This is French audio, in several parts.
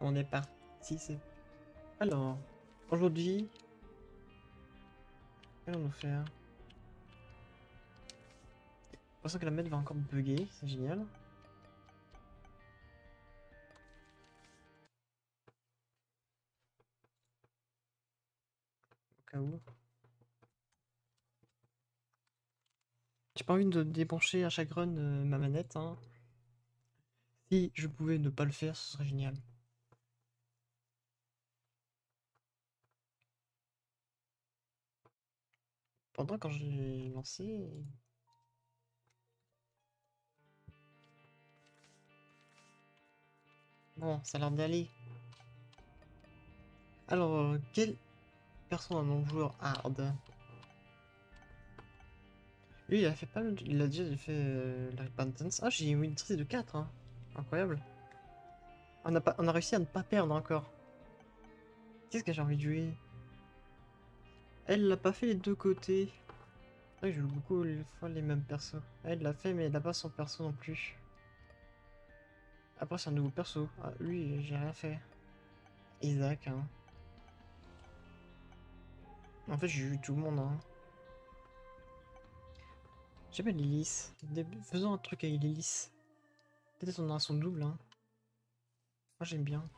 On est parti, c'est... Alors, aujourd'hui... Qu'allons-nous faire? J'ai l'impression que la mène va encore bugger, c'est génial. Au cas où. J'ai pas envie de débrancher à chaque run euh, ma manette, hein. Si je pouvais ne pas le faire, ce serait génial. Pendant quand j'ai lancé... Bon, ça a l'air d'aller. Alors, euh, quelle personne a non joueur hard? Lui, il a fait pas mal... Il a déjà fait euh, la Repentance. Ah, j'ai eu une triste de 4, hein. Incroyable. On a, pas... On a réussi à ne pas perdre encore. Qu'est-ce que j'ai envie de jouer? Elle l'a pas fait les deux côtés. je joue beaucoup les mêmes persos. Elle l'a fait, mais elle n'a pas son perso non plus. Après, c'est un nouveau perso. Ah, lui, j'ai rien fait. Isaac, hein. En fait, j'ai eu tout le monde, hein. J'aime Lilith. Faisons un truc avec Lilith. Peut-être on aura son double, hein. Moi, j'aime bien.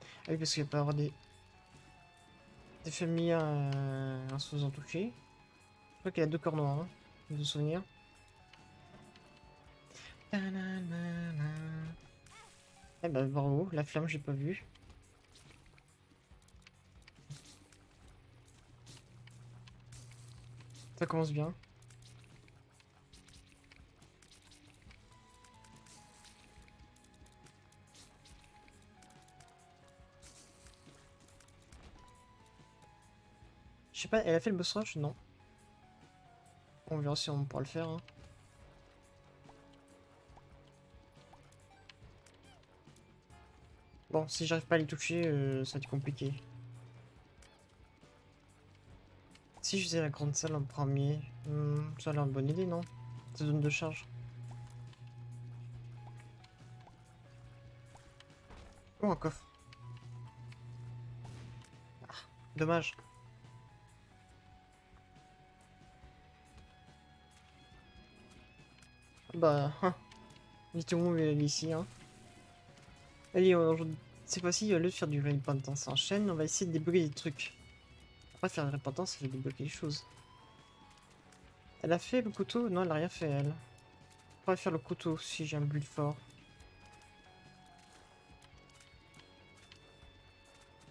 Ah oui, parce qu'il peut y avoir des... Des familles euh, en se faisant toucher. Je crois qu'il a deux corps noirs, hein, de souvenir. Eh ben bravo, la flamme j'ai pas vu. Ça commence bien. Sais pas, elle a fait le boss rush Non. On verra si on pourra le faire. Hein. Bon, si j'arrive pas à les toucher, euh, ça va être compliqué. Si je faisais la grande salle en premier, hmm, ça a l'air une bonne idée, non? Zone de charge. Oh, un coffre. Ah, dommage. Bah, hein. tout le monde est ici, hein. Allez, cette fois-ci, au lieu de faire du repentance en chaîne, on va essayer de débloquer des trucs. Après, faire la repentance, ça fait débloquer les choses. Elle a fait le couteau? Non, elle a rien fait, elle. On va faire le couteau si j'ai un build fort.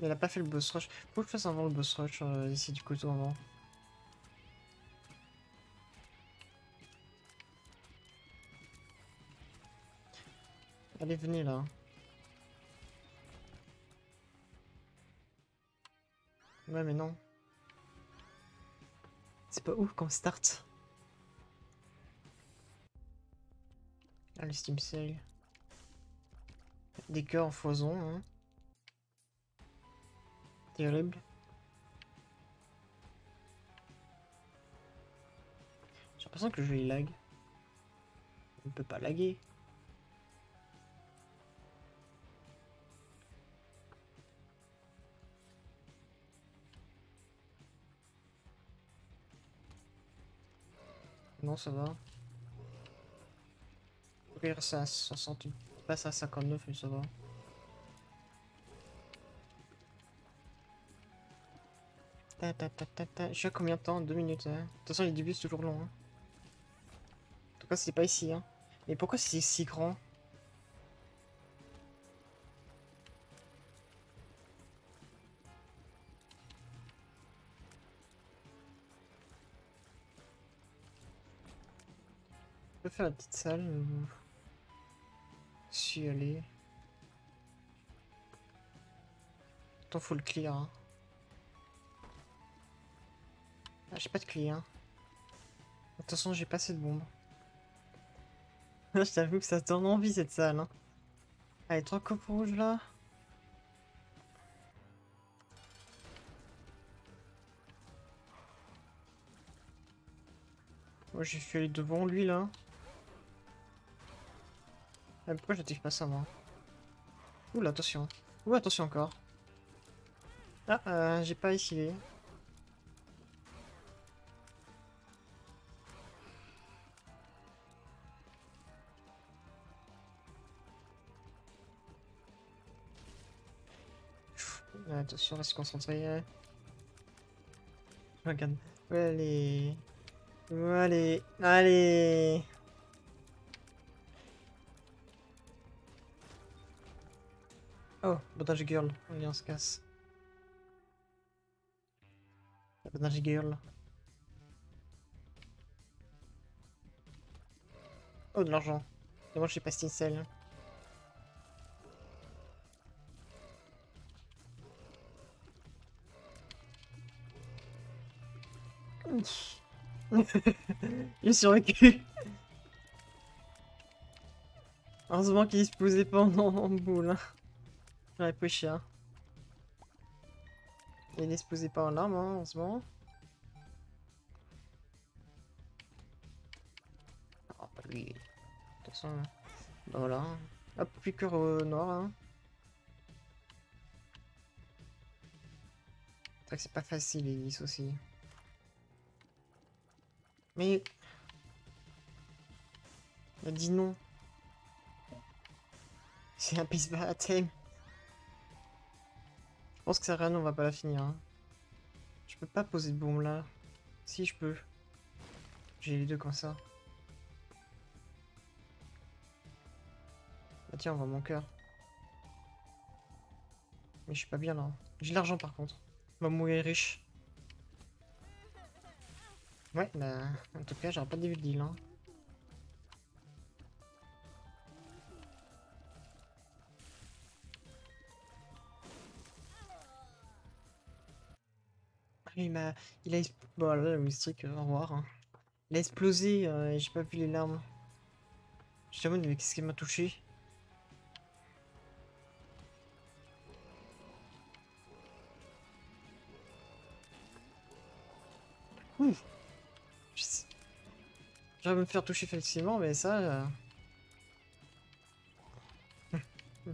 Elle a pas fait le boss rush. Faut que je fasse avant le boss rush, euh, ici du couteau avant. Allez, venez là. Ouais, mais non. C'est pas ouf qu'on start. Ah, le Steam Sale. Des cœurs en foison, hein. Terrible. J'ai l'impression que le jeu lag. On ne peut pas laguer. Non, ça va. Ouvrir ça à 60, passe à 59, mais ça va. Ta ta ta ta ta. Je suis à combien de temps Deux minutes. Hein. De toute façon, les débuts c'est toujours long. Hein. En tout cas, c'est pas ici. Hein. Mais pourquoi c'est si grand? Faire la petite salle ou... Si aller. Attends, faut le clear. Hein. Ah, j'ai pas de clé. Hein. De toute façon, j'ai pas assez de bombes. Je t'avoue que ça tourne envie cette salle. Hein. Allez, trois copes rouges là. Moi j'ai fait aller devant lui là. Ah, pourquoi j'active pas ça moi Oula, attention. Oula, attention encore. Ah, euh, j'ai pas esquivé. Attention, reste concentré. Regarde. Allez. Allez. Allez. Oh, Bondage Girl. On se casse. Bondage Girl. Oh, de l'argent. Moi, je suis pas Stincel. J'ai survécu. Heureusement qu'il se posait pas en, en boule. Hein. Cher. Il ne se posait pas en larmes, hein, heureusement. Oh, bah lui. Attention. Hein. Bah, voilà. Hop, plus que euh, noir. Hein. C'est vrai que c'est pas facile 10 aussi. Mais... Il a dit non. C'est un pisse à thème. Je pense que ça rien, on va pas la finir. Hein. Je peux pas poser de bombe là. Si, je peux. J'ai les deux comme ça. Ah tiens, on voit mon cœur. Mais je suis pas bien là. J'ai l'argent par contre. On va mourir riche. Ouais, bah, en tout cas, j'aurais pas de deal, hein. Il m'a... Il a... Bon, là, le strict, au revoir. Hein. Il a explosé, euh, j'ai pas vu les larmes. Je me mais qu'est-ce qui m'a touché? Ouf J'aurais me faire toucher facilement, mais ça... Euh...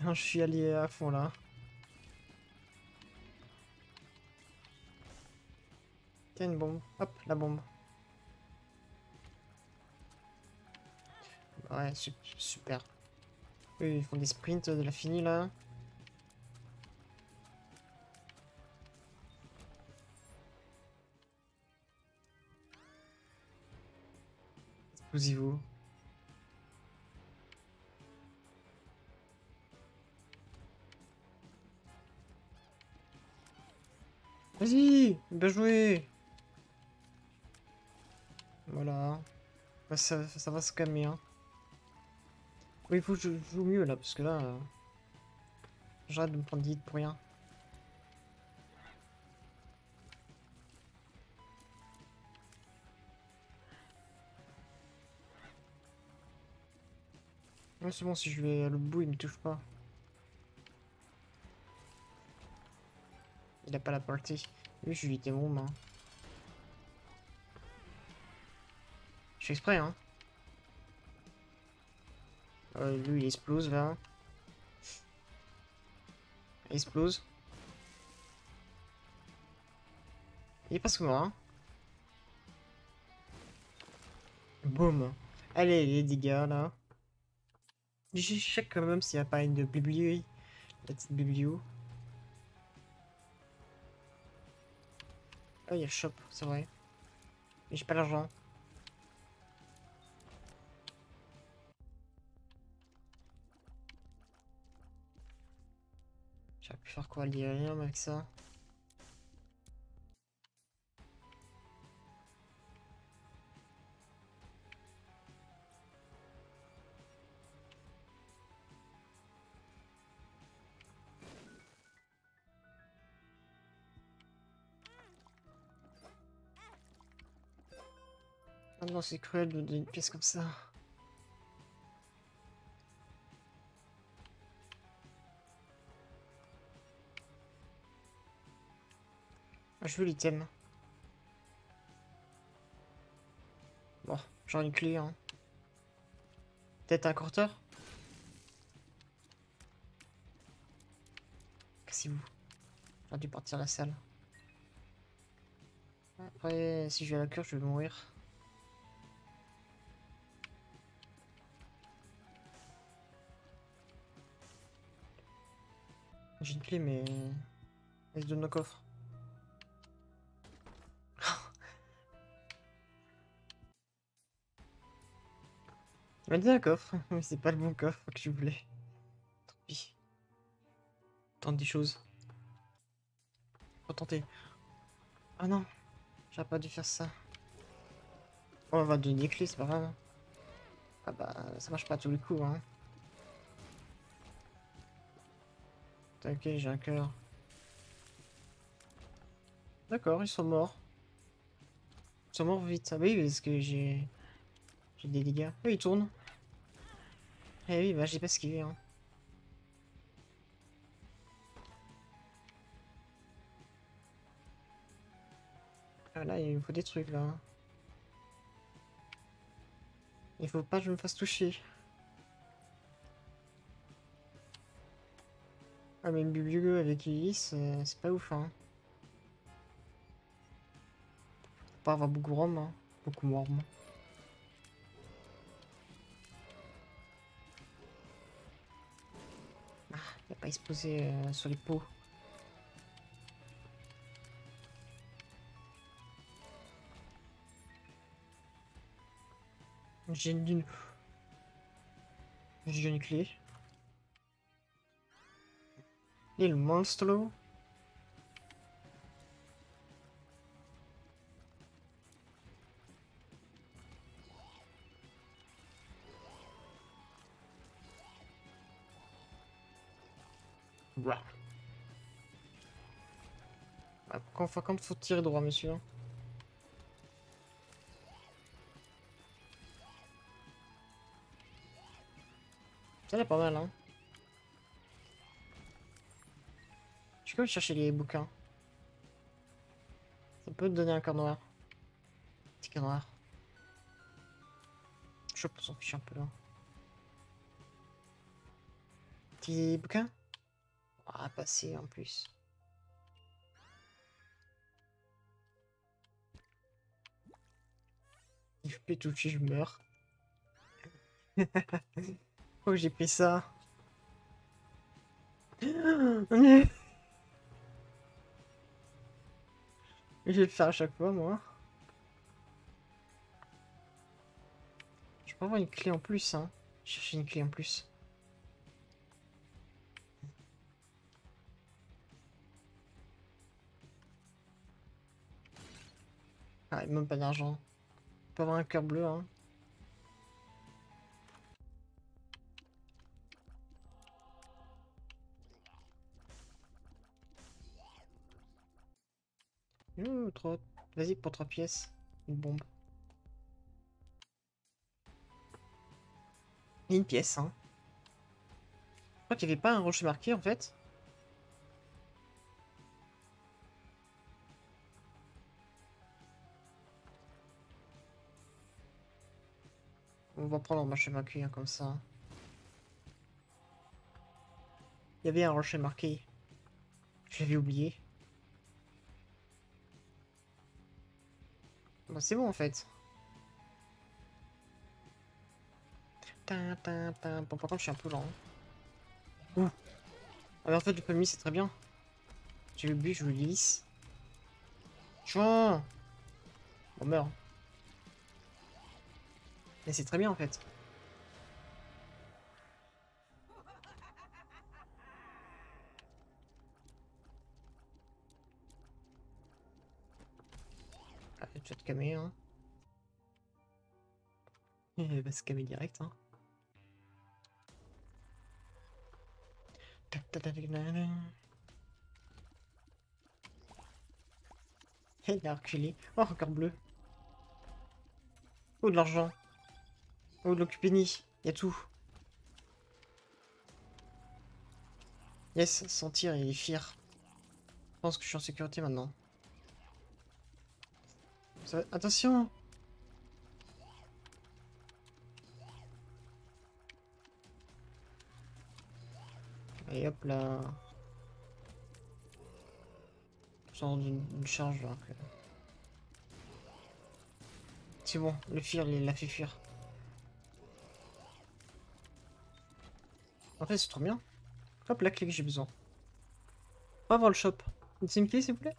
je suis allié à fond là. Tiens une bombe. Hop, la bombe. Ouais, super. Oui, ils font des sprints de la finie là. vous Vas-y Bien joué Voilà. Bah, ça, ça, va se calmer. Hein. Oui, il faut que je joue mieux là, parce que là... Euh, j'arrête de me prendre hit pour rien. c'est bon, si je vais à le bout, il me touche pas. Il a pas la partie. Oui, je lui étais bon, hein. Exprès, hein. Euh, lui, il explose, là. Il explose. Il est pas souvent, hein. Boum. Allez, les dégâts, là. Je check quand même s'il n'y a pas une bibliothèque. La petite biblio. Ah, il y a le shop, c'est vrai. Mais j'ai pas l'argent. Faire quoi, rien avec ça non, c'est cruel de donner une pièce comme ça. Je veux l'item. Bon, j'en ai une clé, hein. Peut-être un corteur Cassez-vous. J'aurais dû partir la salle. Après, si je vais à la cure, je vais mourir. J'ai une clé, mais... Elle se donne le coffre. Il m'a dit un coffre, mais c'est pas le bon coffre que je voulais. Tant pis. Tente des choses. Faut tenter. Ah non, j'aurais pas dû faire ça. on va donner des clés, c'est pas grave. Ah bah, ça marche pas à tous les coups, hein. Ok, j'ai un cœur. D'accord, ils sont morts. Ils sont morts vite. Ah oui, parce que j'ai... Des dégâts. Oui, il tourne. Eh oui, bah j'ai pas esquivé. Hein. Ah là, il me faut des trucs là. Il faut pas que je me fasse toucher. Ah mais Bibligo avec Ulysse, euh, c'est pas ouf hein. Faut pas avoir beaucoup de Rome, hein. Beaucoup moins il va pas explosé euh, sur les pots. J'ai une... J'ai une clé. Il monstre. Bah, enfin, quand faut tirer droit, monsieur. Ça a pas mal, hein. Je peux chercher les bouquins. Ça peut te donner un cœur noir. Petit cœur noir. Je peux s'en ficher un peu là. Petit bouquin Ah, passer en plus. Il fait tout je meurs. oh, j'ai pris ça. Je vais le faire à chaque fois, moi. Je peux avoir une clé en plus, hein. Chercher une clé en plus. Ah, même pas d'argent. Pas avoir un cœur bleu, hein. Ouh, trop. Vas-y pour trois pièces. Une bombe. une pièce, hein. Je crois qu'il n'y avait pas un rocher marqué en fait. On va prendre un marqué hein, comme ça. Il y avait un rocher marqué. J'avais oublié. Bah c'est bon en fait. Bon par contre je suis un peu lent. Ouh. Ah mais en fait le premier c'est très bien. J'ai le but, je le lisse. Chouin On meurt. Mais c'est très bien en fait. tu vas te calmer, hein. Elle va se calmer direct, hein. Elle a reculé. Oh, encore bleu. Oh, de l'argent. Oh, de l'occupénie. Il y a tout. Yes, sentir et fier. Je pense que je suis en sécurité maintenant. Attention Et hop là. sort d'une charge là. que- C'est bon, le fear, il l'a fait fuir. En fait, c'est trop bien. Hop, la clé que j'ai besoin. On va voir le shop. Une clé, s'il vous plaît?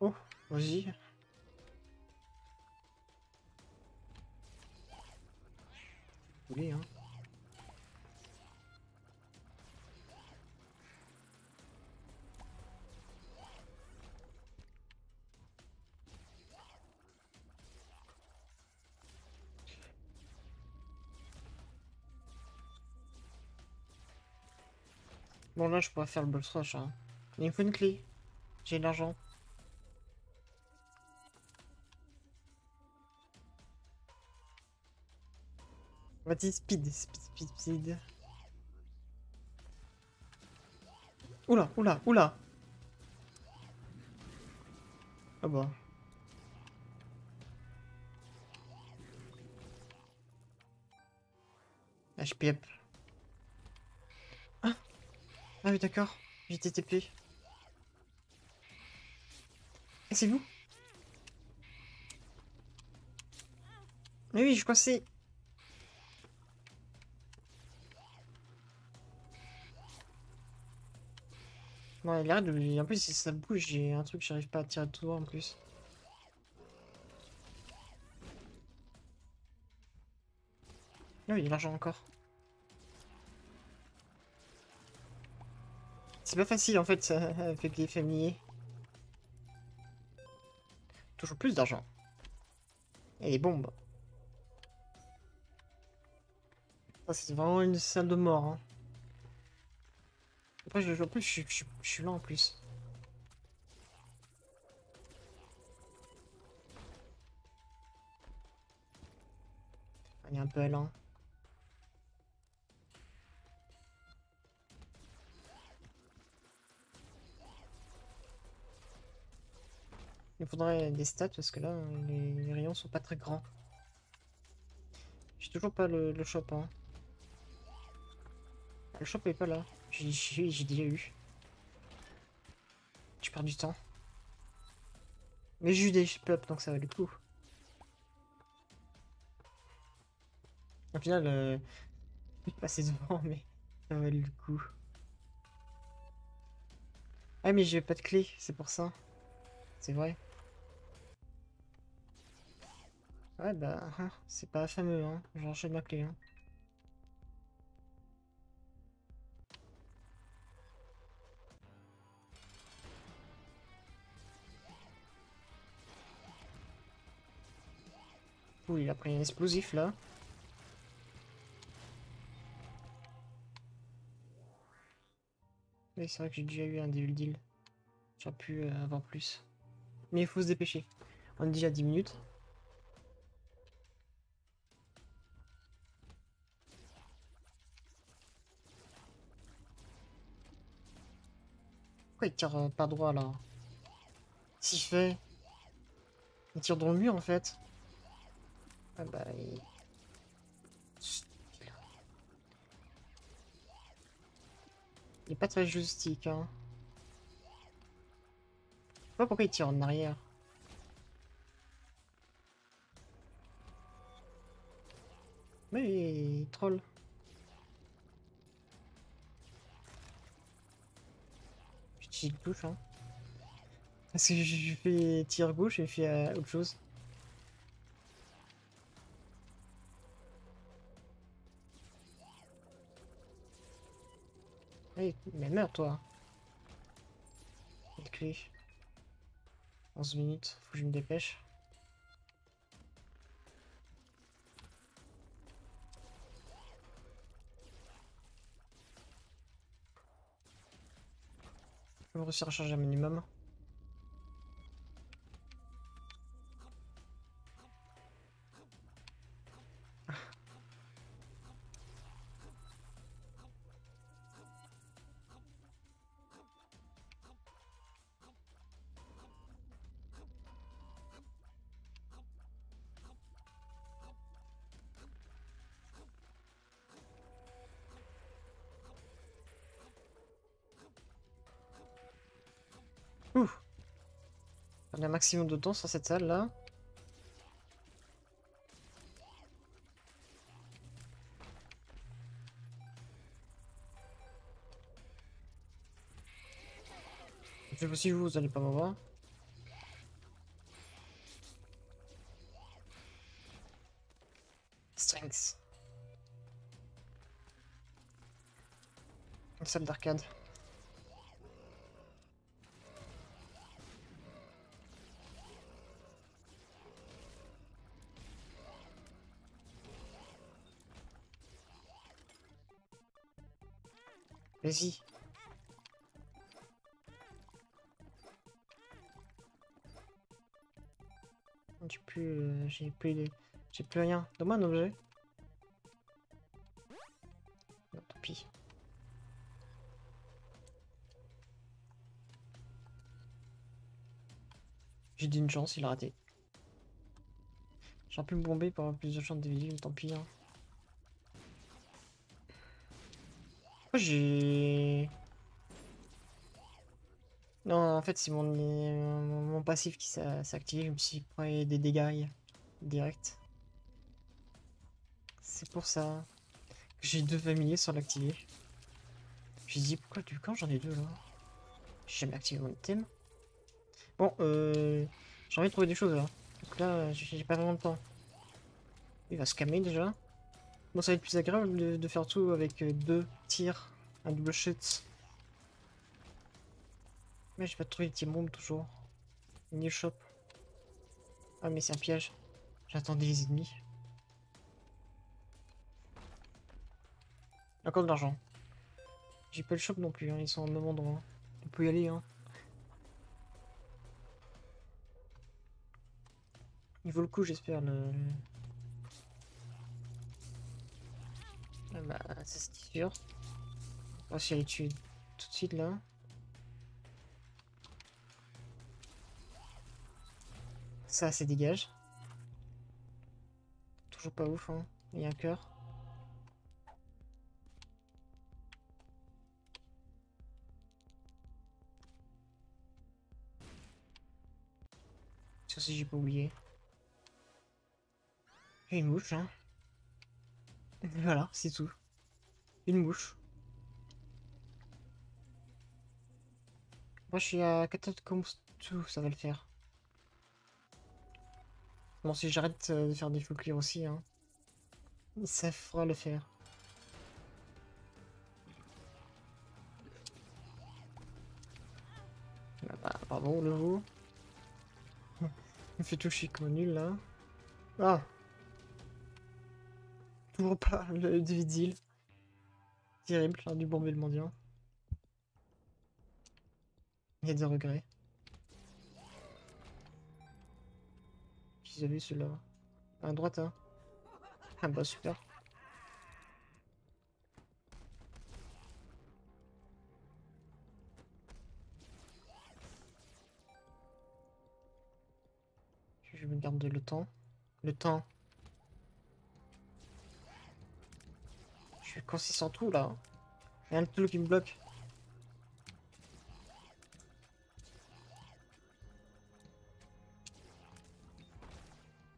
Oh, vas-y. Oui, hein. Bon, là, je pourrais faire le boss rush. Hein. Il me faut une clé. J'ai l'argent. Vas-y, speed, speed, speed, speed. Oula, oula, oula. Ah bah. HP up. Ah oui, d'accord. J'étais TP. Ah, c'est vous? Mais oui, je crois que c'est... Ouais, il arrête de... En plus, si ça bouge, j'ai un truc que j'arrive pas à tirer tout droit en plus. Ah oui, il y a l'argent encore. C'est pas facile en fait, avec les familiers. Toujours plus d'argent. Et les bombes. Ça, c'est vraiment une salle de mort. Hein. Après, je, en plus, je, suis- là en plus. Il est un peu lent. Il faudrait des stats parce que là, les, rayons sont pas très grands. J'ai toujours pas le, le shop. Hein. Le shop est pas là. J'ai déjà eu. Je perds du temps. Mais j'ai eu des pop donc ça va le coup. Au final, euh, passer devant, mais ça va le coup. Ah, mais j'ai pas de clé, c'est pour ça. C'est vrai. Ouais, bah, hein, c'est pas fameux, hein. J'ai enchaîné ma clé, hein. Ouh, il a pris un explosif, là. Mais c'est vrai que j'ai déjà eu un deal deal. J'aurais pu euh, avoir plus. Mais il faut se dépêcher. On est déjà à 10 minutes. Pourquoi il tire euh, pas droit là S'il fait. Il tire dans le mur en fait. Ah bah il... Il est pas très justique hein. Je sais pas pourquoi il tire en arrière. Mais il troll. Le touche hein. Parce que je fais tir gauche et fait euh, autre chose. Hey, mais meurs toi. Quelle clé 11 minutes, faut que je me dépêche. Vais réussir à charger un minimum. Un maximum de temps sur cette salle là. Je sais vous, vous allez pas me voir. Strength. Une salle d'arcade. Vas-y. J'ai plus, euh, j'ai plus, j'ai plus rien. Donne-moi un objet. Non, tant pis. J'ai dit une chance, il a raté. J'aurais pu me bomber pour avoir plus de chance de mais tant pis. Hein. J'ai... Non, en fait, c'est mon, mon, passif qui s'a- s'active. Je me suis pris des dégâts direct. C'est pour ça que j'ai deux familiers sans l'activer. J'ai dit pourquoi du camp j'en ai deux là J'ai jamais activé mon item. Bon, euh, j'ai envie de trouver des choses là. Donc là, j'ai j'ai pas vraiment le temps. Il va se calmer déjà. Bon, ça va être plus agréable de, faire tout avec euh, deux tirs, un double shot. Mais vais trouver le petit bombe toujours. New shop. Ah mais c'est un piège. J'attendais les ennemis. Encore de l'argent. J'ai pas le shop non plus, hein, ils sont au même endroit. On peut y aller hein. Il vaut le coup j'espère le... bah ça c'est sûr. On va aller tuer tout de suite là. Ça, c'est dégage. Toujours pas ouf, hein. Il y a un cœur. Ça, si j'ai pas oublié. Et une mouche, hein. Voilà, c'est tout. Une mouche. Moi, je suis à 14 comme tout, ça va le faire. Bon, si j'arrête euh, de faire des faux aussi, hein, ça fera le faire. Ah bah, pardon, le veau. Il me fait toucher comme nul là. Ah Toujours pas le David Terrible, faire du bomber le mendiant. Il y a des regrets. J'ai vu celui-là. À droite, hein. Ah bah super. Je me garde le temps. Le temps. Suis consistant tout là. A un tout qui me bloque.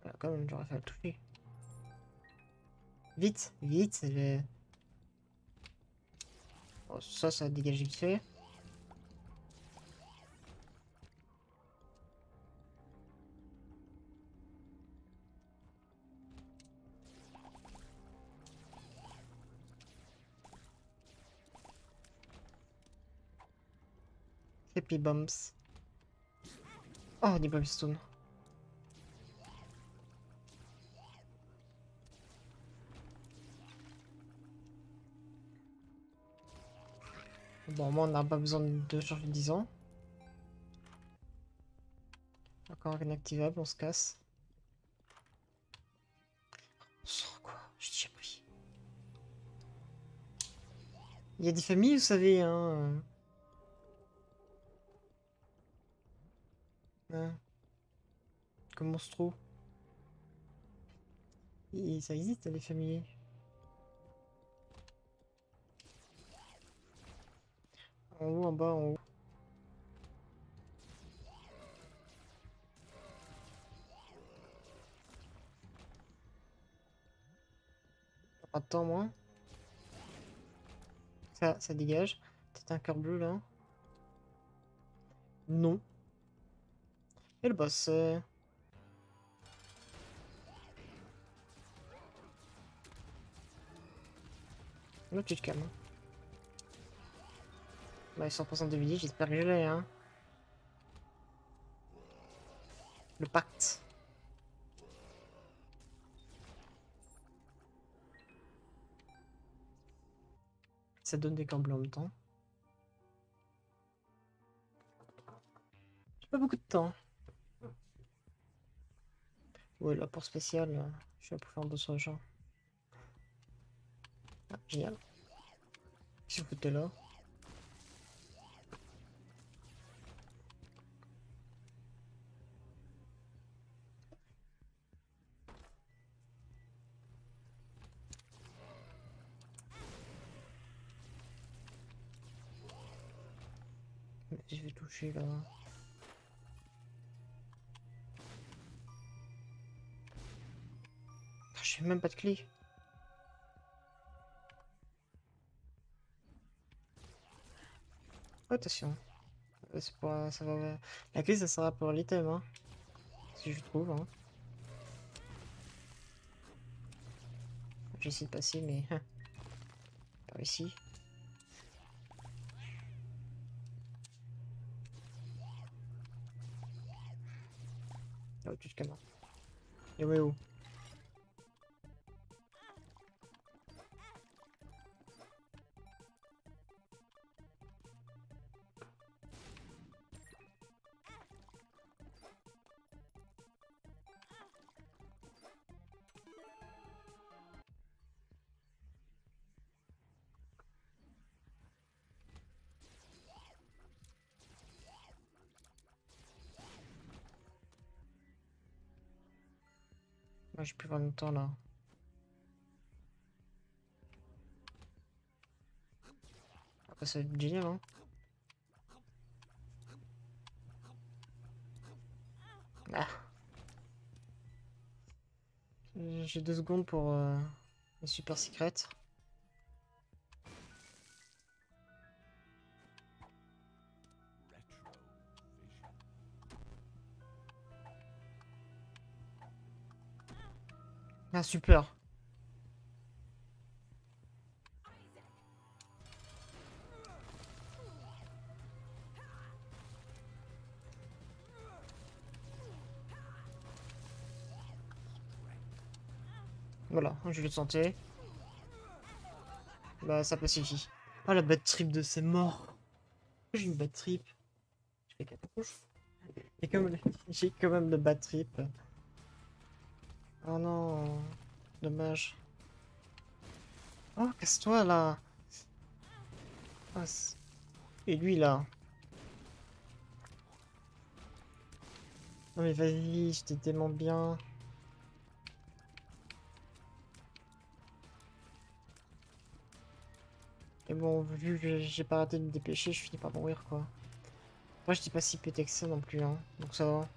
Ah, quand même, j'aurais fait le toucher. Vite, vite, je... Oh, ça, ça dégage vite fait. Happy Bombs. Oh, des Brimstone. Bon, moi, on n'a pas besoin de changer de 10 ans. Encore inactivable, on se casse. On quoi? Je pris. Il y a des familles, vous savez, hein. Hein Comment se Et ça existe les familiers? En haut, en bas, en haut. Attends moi. Ça, ça dégage. C'est un cœur bleu là. Non. Et le boss. euh, Là, tu te calmes. hein. Bah, 100% de vie, j'espère que je l'ai, hein. Le pacte. Ça donne des camps en même temps. J'ai pas beaucoup de temps. Ouais, là pour spécial, euh, je là pour faire d'autres gens. Ah, génial. Que vous foutez là? Je vais toucher là. J'ai même pas de clé. Attention. Euh, pour, ça va... La clé, ça sera pour l'item, hein. Si je trouve, hein. J'ai essayé de passer, mais... hein, Par ici. Oh, tu te calmes. Et ouais, où? Moi, j'ai plus vraiment de temps là. Après, ça va être génial, hein. Ah. J'ai deux secondes pour euh, les super secrets. Super. Voilà, jeu de santé. Bah, ça pacifie. Ah, la bad trip de ces morts. J'ai une bad trip. Je j'ai quand même de bad trip. Oh non, dommage. Oh, casse-toi là. Ah, Et lui là. Non mais vas-y, j'étais tellement bien. Et bon, vu que j'ai pas arrêté de me dépêcher, je finis par mourir quoi. Moi, j'étais pas si pété que ça non plus, hein. Donc ça va.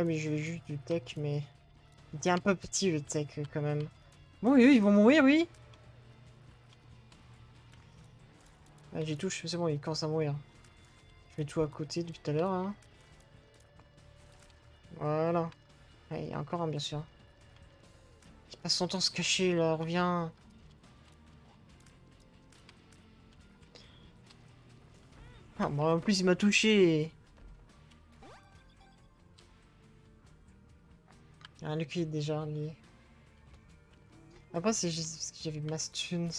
Ah mais je vais juste du tech, mais... Il était un peu petit le tech euh, quand même. Bon, oui, oui, ils vont mourir, oui Ah, J'y touche, c'est bon, il commence à mourir. Je mets tout à côté depuis tout à l'heure, hein. Voilà. Il y a encore un, bien sûr. Il passe son temps à se cacher, là, reviens. Ah, bon, en plus, il m'a touché. Un liquide déjà, lui. Après, c'est juste parce que j'avais mass tunes.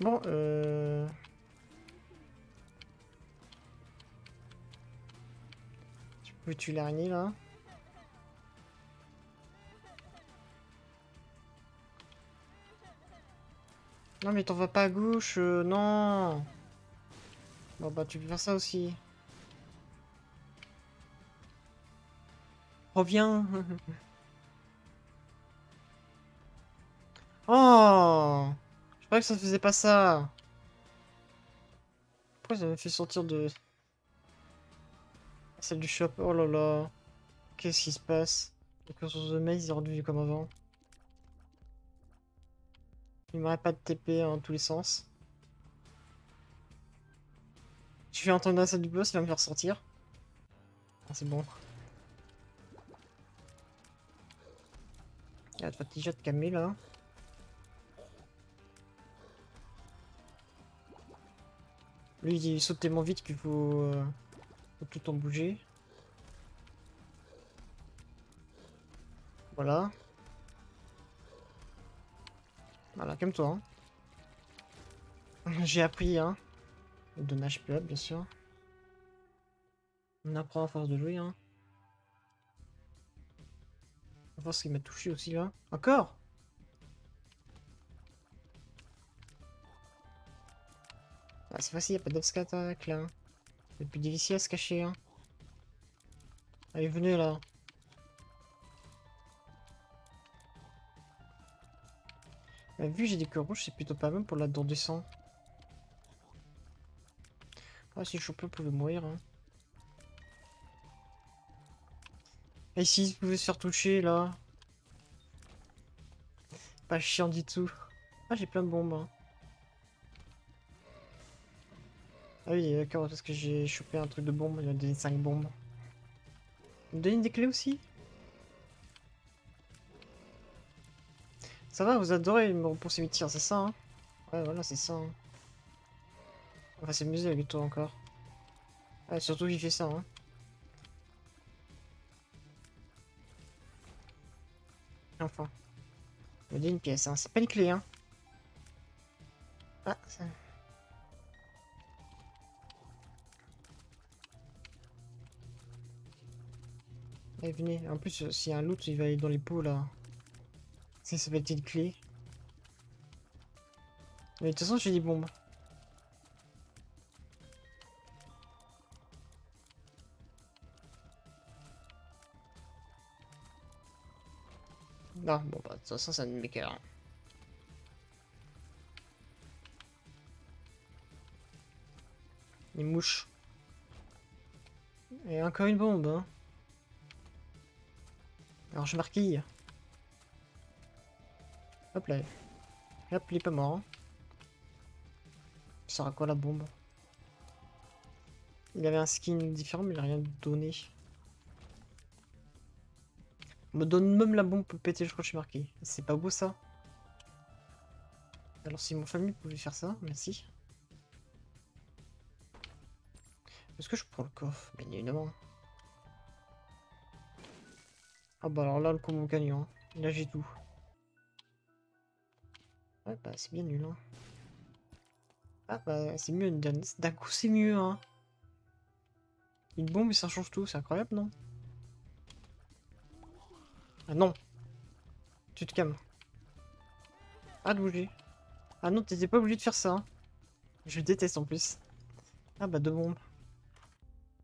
Bon, euh... Tu peux tuer l'araignée, là Non, mais t'en vas pas à gauche, euh, non Bon, bah, tu peux faire ça aussi. Reviens Oh Je croyais que ça faisait pas ça. Pourquoi ça me fait sortir de... Celle du shop? Oh là là. Qu'est-ce qui se passe? Les ressources de maïs, ils redevenus comme avant. Il m'aurait pas de TP en tous les sens. Je vais entendre ça du boss, il va me faire sortir. Ah, c'est bon. Il y a de déjà de calmer là. Lui il saute tellement vite qu'il faut, euh, faut tout en bouger. Voilà. Voilà, comme toi. Hein. J'ai appris, hein. De HP bien sûr. On apprend à force de jouer, hein. Voir ce qui m'a touché aussi, là. Encore ah, C'est facile, y'a pas d'obstacle là. C'est plus difficile à se cacher, hein. Allez, venez, là. Bah, vu j'ai des cœurs rouges, c'est plutôt pas mal pour la dent du sang. Ah, si je peux, mourir. Hein. Et si vous pouvez se faire toucher là? Pas chiant du tout. Ah, j'ai plein de bombes. Hein. Ah oui, d'accord, parce que j'ai chopé un truc de bombe, il m'a donné 5 bombes. Il me donne des clés aussi? Ça va, vous adorez me pour cimetière, c'est ça hein? Ouais, voilà, c'est ça. Hein. On va s'amuser avec toi encore. Surtout qu'il fait ça, hein. Enfin. Il me dit une pièce, hein. C'est pas une clé, hein. Ah, ça... Allez, venez. En plus, s'il y a un loot, il va aller dans les pots, là. Si ça va être une clé. Mais de toute façon, j'ai des bombes. Non, bon bah de toute façon ça ne m'écœure. Les mouches. Et encore une bombe, hein. Alors je marquille. Hop là. Hop, il est pas mort. Hein. Ça sert quoi la bombe? Il avait un skin différent mais il a rien donné. Me donne même la bombe pour péter, je crois que je suis marqué. C'est pas beau ça Alors si mon famille pouvait faire ça, merci. Est-ce que je prends le coffre? Bien évidemment. Ah bah alors là, le combo gagnant. Là j'ai tout. Ouais bah c'est bien nul hein. Ah bah c'est mieux d'un coup c'est mieux hein. Une bombe et ça change tout, c'est incroyable non? Ah non Tu te calmes. Ah de bouger. Ah non, t'étais pas obligé de faire ça. Hein. Je déteste en plus. Ah bah deux bombes.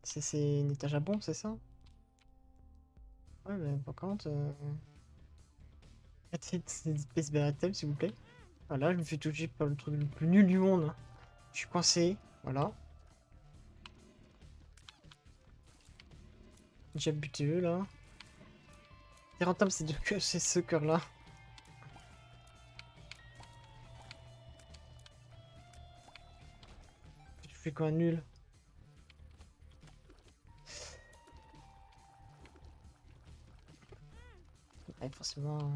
C'est une étage à bombe, c'est ça? Ouais, mais par contre... Euh... Space Baratem, s'il vous plaît. Voilà, je me fais toucher par le truc le plus nul du monde. Je suis coincé. Voilà. J'ai buté eux, là. C'est rentable, c'est que c'est ce cœur-là. Je fais quoi nul? Ouais, forcément...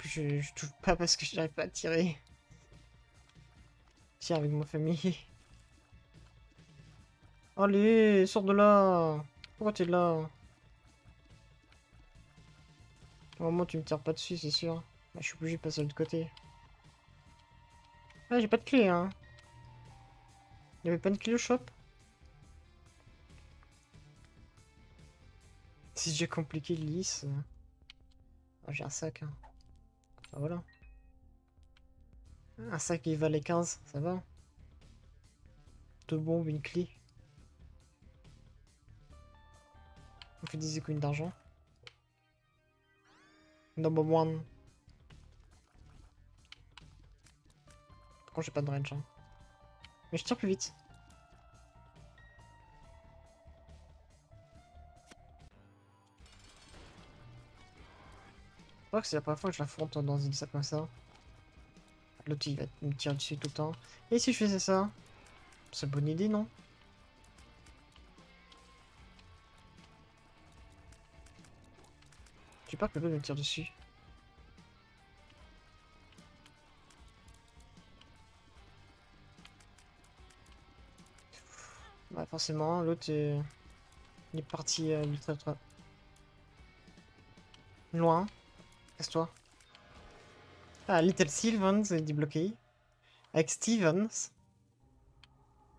Je, je touche pas parce que j'arrive pas à tirer. Tiens avec ma famille. Allez, sors de là pourquoi t'es là Au moins tu me tires pas dessus, c'est sûr. Bah, je suis obligé de passer de l'autre côté. Ah, j'ai pas de clé, hein. Il avait pas de clé au shop? Si j'ai compliqué lisse. Ah, j'ai un sac, hein. Ah, voilà. Un sac qui valait 15, ça va Deux bombes, une clé. On fait des économies d'argent. Number one. Par contre, j'ai pas de range. Hein. Mais je tire plus vite. Je crois que c'est la première fois que je l'affronte dans une salle comme ça. L'autre il va me tirer dessus tout le temps. Et si je faisais ça? C'est bonne idée, non? J'ai peur que l'autre me tire dessus. Bah forcément, l'autre est... il est parti euh, du loin. Casse-toi. Ah, Little Stevens est débloqué. Avec Stevens.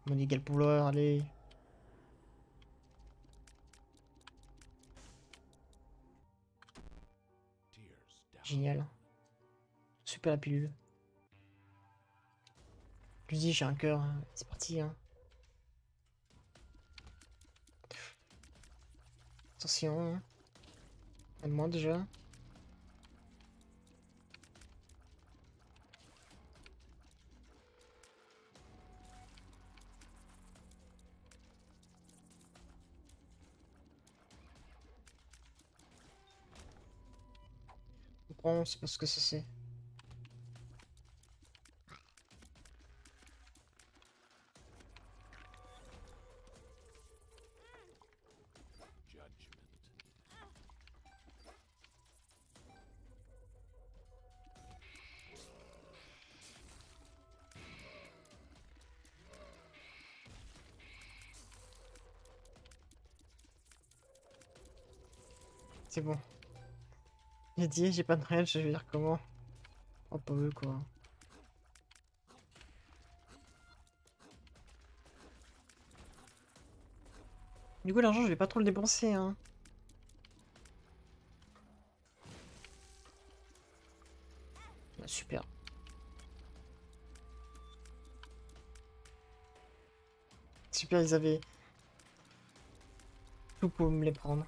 Mon égal pouvoir, allez. Génial. Super la pilule. Je lui dis, j'ai un cœur. hein. C'est parti, hein. Attention. hein. Aide-moi déjà. Bon, c'est pas ce que c'est. C'est bon. J'ai dit, j'ai pas de range, je vais dire comment. Oh, pas eux, quoi. Du coup, l'argent, je vais pas trop le dépenser, hein. Ah, super. Super, ils avaient tout pour me les prendre.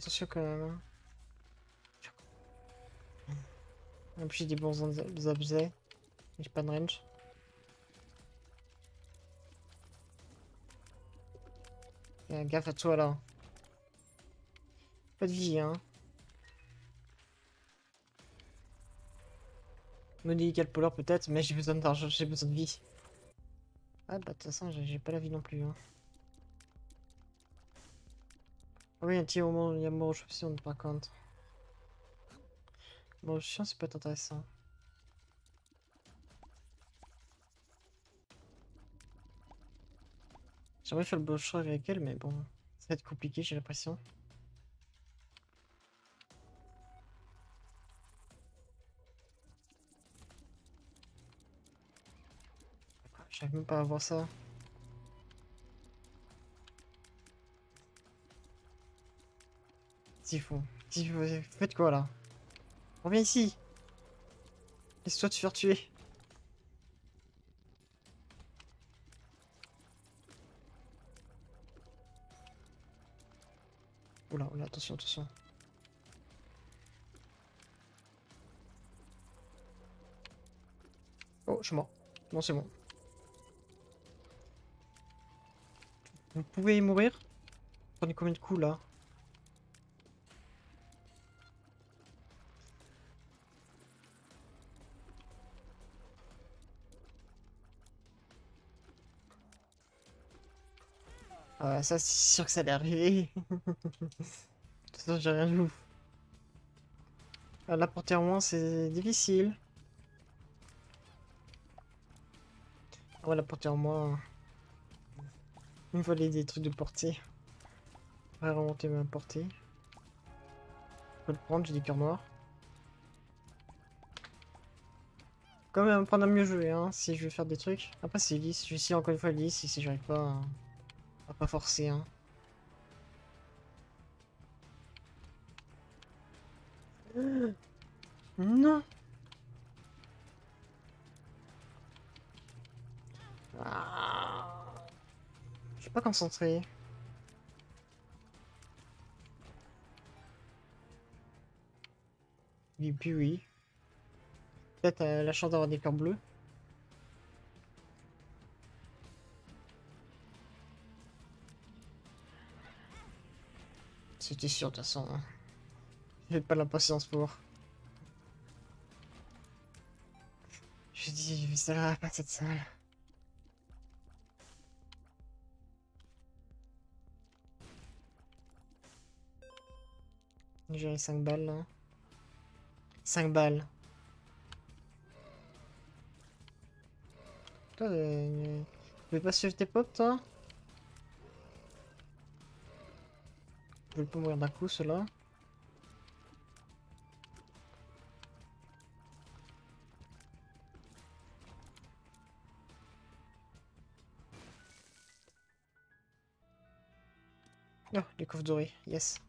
Attention quand même. En plus j'ai des bons ob- objets. J'ai pas de range. Fais gaffe à toi là. Pas de vie hein. Modical Polar peut-être, mais j'ai besoin d'argent, j'ai besoin de vie. Ah bah de toute façon j'ai pas la vie non plus. Hein. Oui, un petit moment, il y a mort option par contre. Bon, chien, ça peut être intéressant. J'aimerais faire le boucher avec elle, mais bon, ça va être compliqué, j'ai l'impression. J'arrive même pas à voir ça. Faites quoi là? Reviens ici Laisse-toi te faire tuer Oula, oula, attention, attention. Oh, je suis mort. Non, c'est bon. Vous pouvez y mourir? Prenez combien de coups là? Ouais, ça c'est sûr que ça allait arriver. De toute façon, j'ai rien. Ah, La portée en moins, c'est difficile. Ah ouais, la portée en moins. Il me fallait des trucs de portée. On va remonter ma portée. Je peux le prendre, j'ai des cœurs noirs. Quand même apprendre à mieux jouer, hein, si je veux faire des trucs. Après, c'est lisse. Je essayer encore une fois lisse, si, j'arrive pas. À pas forcer, hein. Non Ah. Je suis pas concentré. Oui, puis oui. Peut-être euh, la chance d'avoir des cœurs bleus. C'était sûr de toute façon. hein. J'ai pas la patience pour. Je dis, ça va pas cette salle. J'ai 5 balles là. 5 balles. Toi, euh, tu veux pas suivre tes potes toi? Je veux pas mourir d'un coup ceux-là. Oh, les coffres dorés, yes.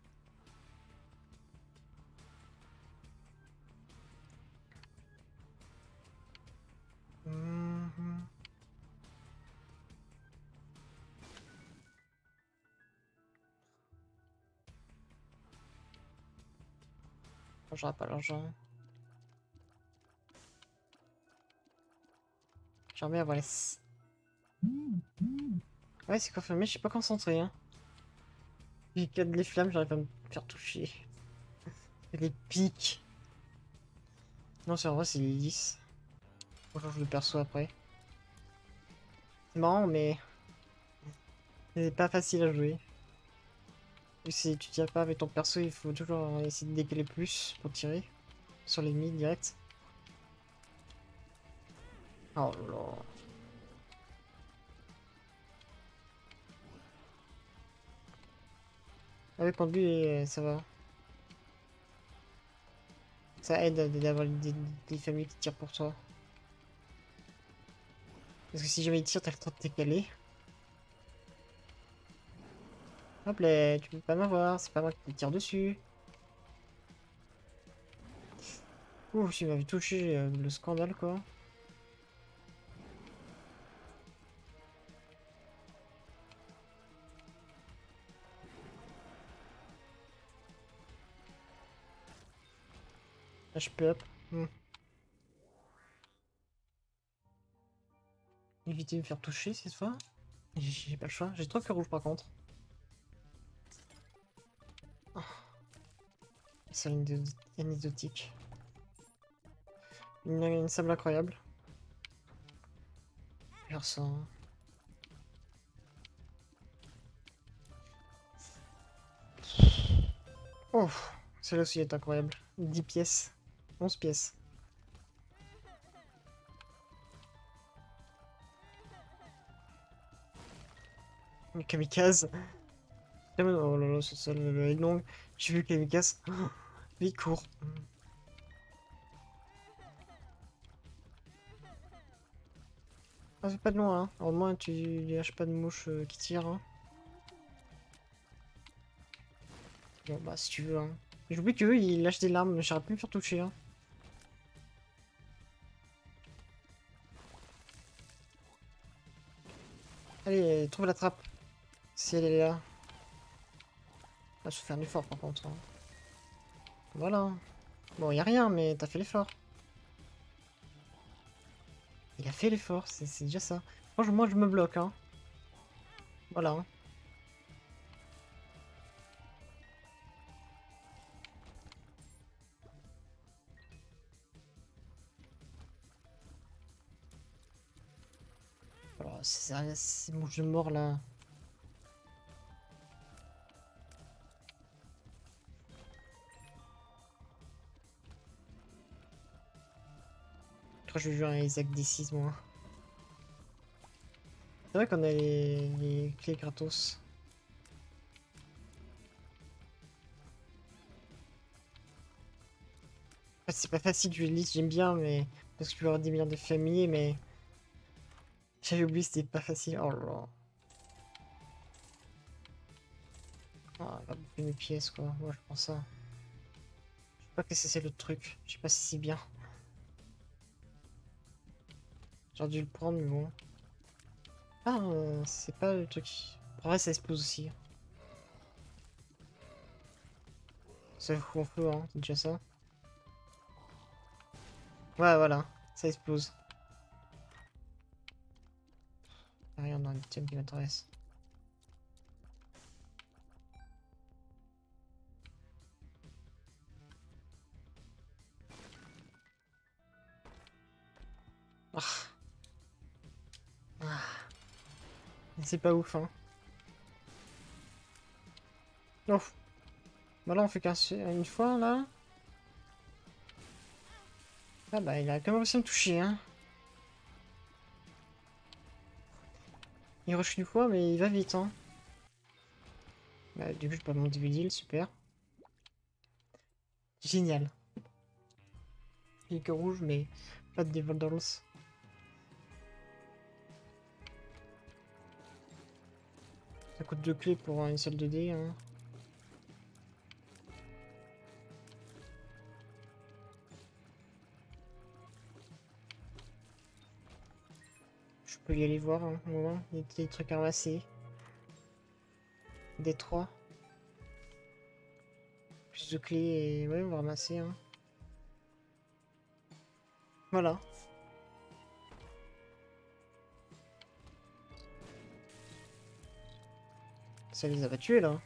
J'aurai pas l'argent. J'aimerais bien avoir les... Ouais, c'est confirmé, je suis pas concentré. Hein. J'ai 4 les flammes, j'arrive pas à me faire toucher. Les pics. Non, c'est en vrai, c'est les 10. Faut que je le perçois après. C'est marrant, mais... C'est pas facile à jouer. Si tu tires pas avec ton perso, il faut toujours essayer de décaler plus pour tirer. Sur l'ennemi direct. Oh là là. Avec lui, euh, ça va. Ça aide d'avoir des, des familles qui tirent pour toi. Parce que si jamais il tire, t'as le temps de décaler. Hop là, tu peux pas m'avoir, c'est pas moi qui te tire dessus. Ouh, s'il m'avait touché euh, le scandale quoi. Peux up. Hmm. Éviter de me faire toucher cette fois. J'ai pas le choix. J'ai trop que rouge par contre. C'est anecdotique. Une, une sable incroyable. Ça. Oh, celle-là aussi est incroyable. 10 pièces. 11 pièces. Le kamikaze. Oh là là, c'est ça le le longue. J'ai vu le kamikaze. Il court. Ah, c'est pas de loin, hein. Au moins, tu lâches pas de mouche euh, qui tire. Hein. Bon, bah, si tu veux. Hein. J'oublie qu'eux, ils lâchent des larmes, mais j'aurais pu me faire toucher. Hein. Allez, trouve la trappe. Si elle est là. Là, je vais faire un effort par contre. hein. Voilà. Bon, y a rien, mais t'as fait l'effort. Il a fait l'effort, c'est déjà ça. Moi je me bloque, hein. Voilà. hein. Alors, c'est mon jeu mort là. Crois que je vais jouer un Isaac D6 moi. C'est vrai qu'on a les, clés gratos. C'est pas facile jouer liste, j'aime bien, mais parce que tu peux avoir des milliards de familles, mais j'avais oublié c'était pas facile. Oh là là. Ah, va bouffer mes pièces quoi. Moi je pense ça. Je sais pas que c'est le truc. Je sais pas si c'est bien. J'aurais dû le prendre, mais bon. Ah, euh, c'est pas le truc. En vrai, ça explose aussi. Ça fout en feu, hein, c'est déjà ça. Ouais, voilà, ça explose. Rien dans l'item qui m'intéresse. C'est pas ouf, hein. Ouf. Bah là, on fait qu'un une fois, là. Ah bah, il a quand même réussi à me toucher, hein. Il rush une fois, mais il va vite, hein. Bah, du coup, je peux monter deal, super. Génial. Il est que rouge, mais pas de Devil. Ça coûte deux clés pour une seule de dés. Hein. Je peux y aller voir hein, un moment. Il y a des trucs à ramasser. Des trois. Plus de clés et ouais, on va ramasser. Hein. Voilà. Ça les a pas tués là.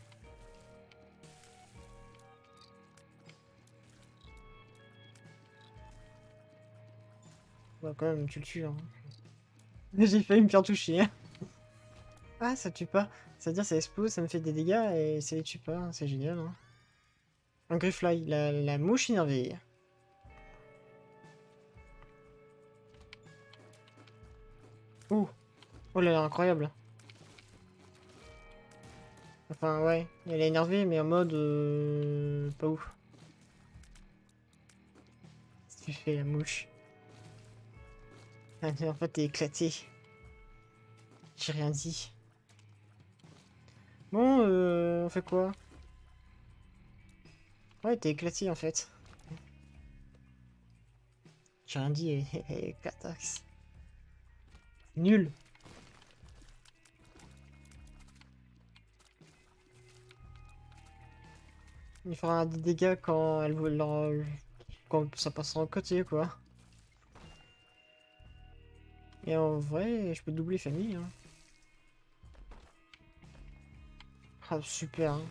Bah quand même, tu le tues. Hein. J'ai failli me faire toucher. Hein. ah, ça tue pas. C'est-à-dire ça explose, ça me fait des dégâts et ça les tue pas. Hein. C'est génial. Hein. Un Griffly, la, la mouche énervée. Ouh. Oh là là, incroyable. Enfin, ouais, elle est énervée, mais en mode... Euh, pas ouf. Qu'est-ce que tu fais, la mouche? Ah, En fait, t'es éclaté. J'ai rien dit. Bon, euh, on fait quoi? Ouais, t'es éclaté, en fait. J'ai rien dit, éclatax. Nul. Il fera des dégâts quand elle leur... quand ça passera en côté quoi. Et en vrai, je peux doubler famille. Hein. Ah super. Hein.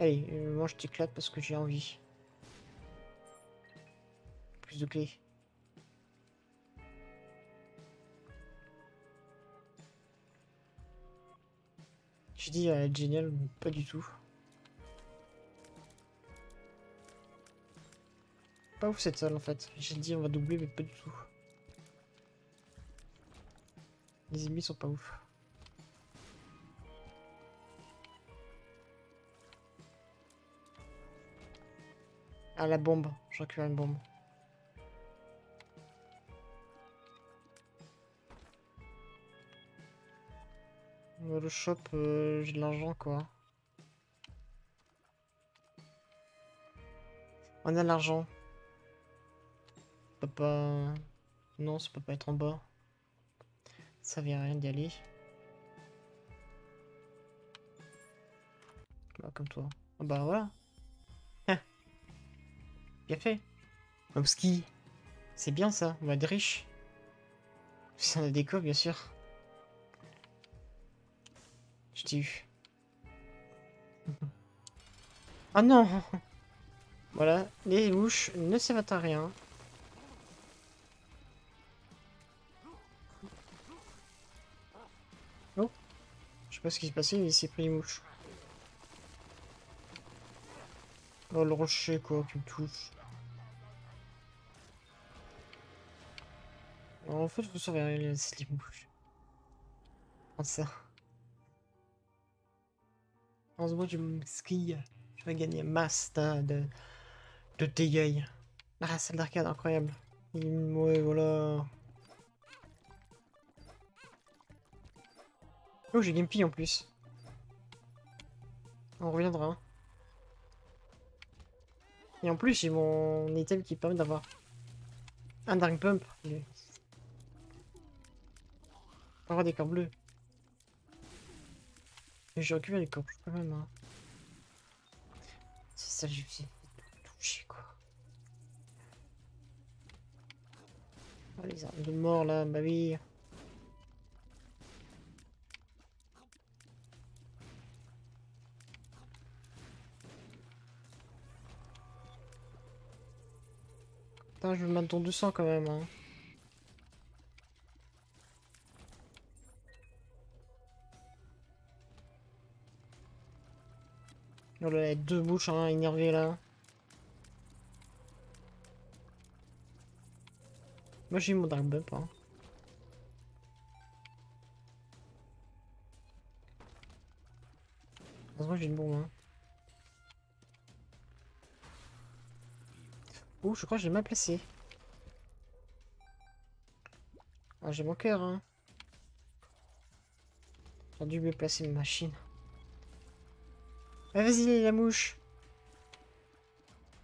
Allez, euh, moi je t'éclate parce que j'ai envie. Plus de clés. J'ai dit euh, génial, pas du tout. Pas ouf cette salle en fait. J'ai dit on va doubler mais pas du tout. Les ennemis sont pas ouf. Ah la bombe, je récupère une bombe. Le shop, euh, j'ai de l'argent quoi. On a l'argent peut pas... Non, ça peut pas être en bas. Ça vient rien d'y aller. Bah, comme toi. Ah bah voilà. Hein. Bien fait. ski C'est bien ça, on va être riche. Si on a des coffres, bien sûr. Je t'ai eu. ah non Voilà, les mouches ne servent à rien. Sais pas ce qui s'est passé, mais il s'est pris une mouche. Oh le rocher quoi qui me touche. En fait, faut surveiller les, les mouches. Prends ça. 11 mois du ski. Je vais gagner masse de, de dégâts. Ah, salle d'arcade incroyable. Ouais, voilà. Oh, j'ai Gimpy en plus. On reviendra. Et en plus, j'ai mon item qui permet d'avoir un Dark Pump. Pour avoir des corps bleus. Mais j'ai récupéré les corps bleus quand même. Hein. C'est ça, j'ai touché quoi. Oh, les armes de mort là, bah oui. Hein, je vais mettre ton 200 quand même. Hein. Oh là, là deux bouches, hein, énervé là. Moi j'ai mon dark bump. Hein. Heureusement j'ai une bombe. Hein. Je crois que j'ai mal placé. Ah, j'ai mon cœur, hein. J'ai dû mieux placer mes machines. Ah, vas-y, la mouche.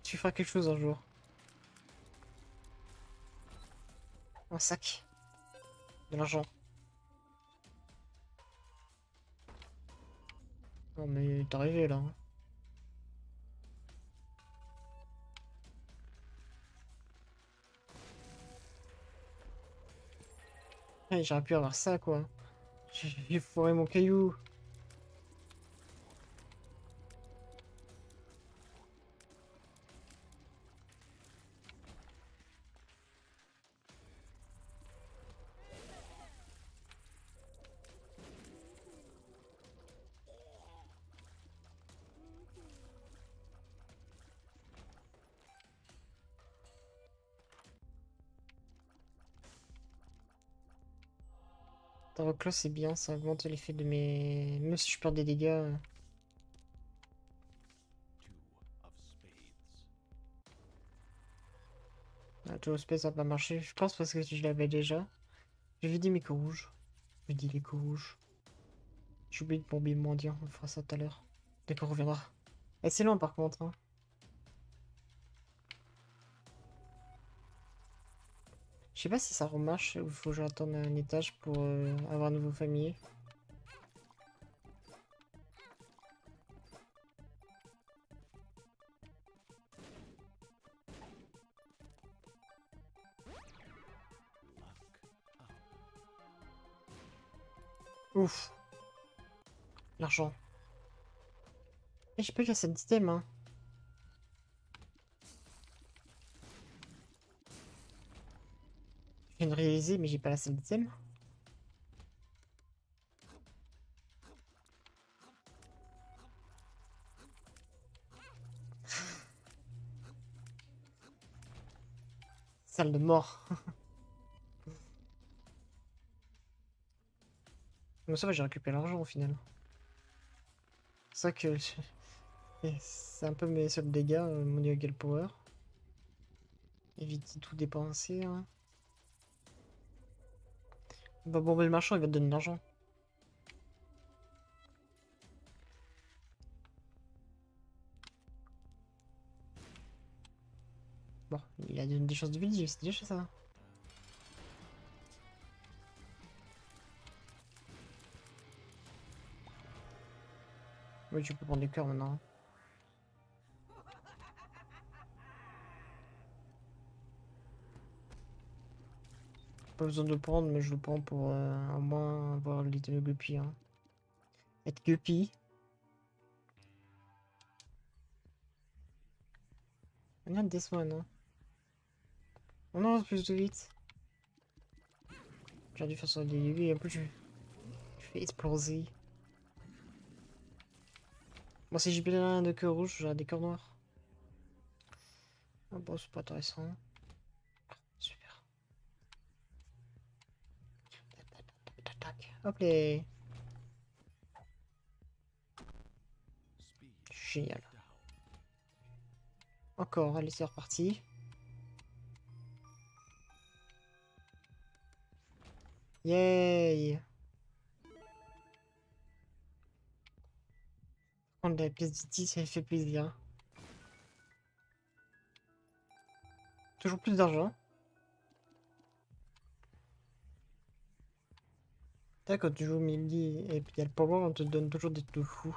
Tu feras quelque chose un jour. Un sac. De l'argent. Non mais t'es arrivé là. hein. J'aurais pu avoir ça quoi. J'ai foiré mon caillou. Taroclos c'est bien, ça augmente l'effet de mes... Même si je perds des dégâts... euh. Ah, tout space ça va pas marcher. Je pense parce que je l'avais déjà. J'ai vidé mes coups rouges. J'ai dit les coups rouges. J'ai oublié de bomber mendiant. On fera ça tout à l'heure. Dès qu'on reviendra. Eh, c'est loin par contre. Hein. Sais pas si ça remarche ou faut que j'attende un étage pour euh, avoir un nouveau up. Ouf. L'argent. Et je peux casser d'item, hein. Viens de réaliser, mais j'ai pas la salle d'item. Salle de mort. Mais ça va, j'ai récupéré l'argent au final. C'est ça que c'est un peu mes seuls dégâts, euh, mon Eagle Power. Éviter tout dépenser. Hein. Bah bon, le marchand il va te donner de l'argent. Bon, il a des chances de vie, c'est déjà ça. Oui, tu peux prendre des cœurs maintenant. Pas besoin de prendre, mais je le prends pour euh, au moins avoir l'item Guppy. Hein. Être Guppy. Regarde Desmond. Hein. Oh non, plus de vite. J'ai dû faire ça au début et un peu je, fais exploser. Moi, si j'ai bien de cœur rouge, j'aurai des cœurs noirs. Ah bon, c'est pas intéressant. Super. Tac, tac, tac, tac, tac. Hop les. Génial. Encore, allez, c'est reparti. Yay! Prendre la pièce d'IT, ça fait plaisir. Toujours plus d'argent. T'as quand tu joues midi et puis il y a le on te donne toujours des trucs de fou.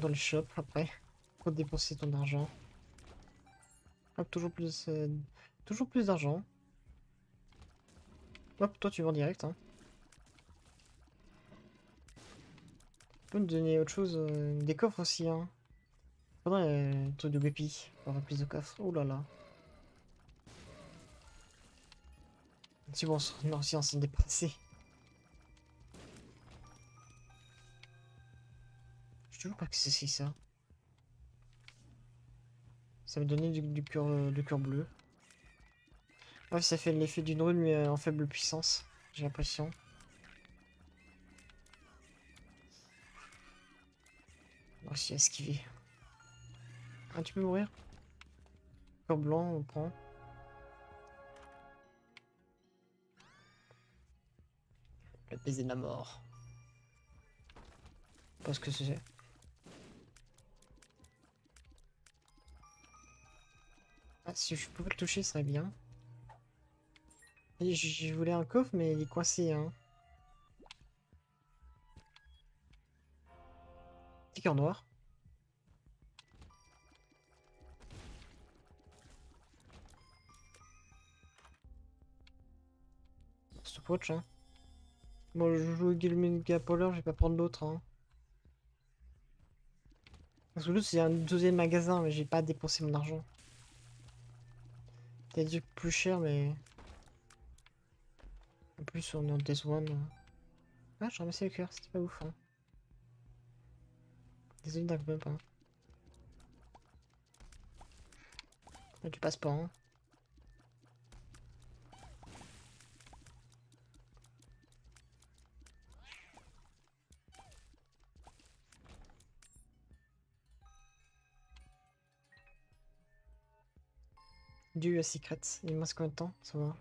Dans le shop après. Faut dépenser ton argent. Hop, toujours plus, euh, toujours plus d'argent. Hop, toi tu vends direct. Hein. Tu peux me donner autre chose, euh, des coffres aussi. Hein. Faudrait euh, un truc de guppy pour avoir plus de coffres. Oh là là. Si bon, non, si on s'en dépassé. Toujours pas que c'est ça. Ça me donnait du, du cœur euh, du cœur bleu. Ça fait l'effet d'une rune mais euh, en faible puissance, j'ai l'impression. On va aussi esquiver. Ah, tu peux mourir Cœur blanc, on prend. Le baiser de la mort. Pas ce que c'est. Ah, si je pouvais le toucher, ce serait bien. Et je, voulais un coffre, mais il est coincé, hein. Petit cœur noir. Stopwatch, hein. Bon, je joue Guillemot Polar, je vais pas prendre l'autre, hein. Parce que l'autre, c'est un deuxième magasin, mais j'ai pas dépensé mon argent. T'as dit plus cher, mais... En plus, on est en Death One. Ah, j'ai ramassé le cœur, c'était pas ouf, hein. Désolé Dark Bump, hein. Là, tu hein. Du Secret, il me reste combien de temps Ça va.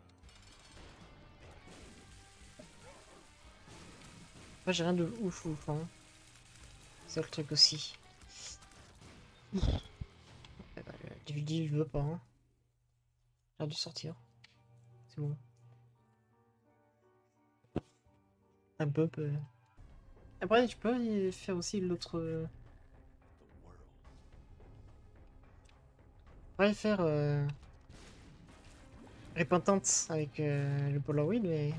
Moi j'ai rien de ouf ouf hein. C'est le truc aussi. Le DVD il veut pas hein. J'ai dû sortir. C'est bon. Un peu. Après tu peux faire aussi l'autre. euh. Ouais, faire euh... Repentance avec euh, le Polaroid, mais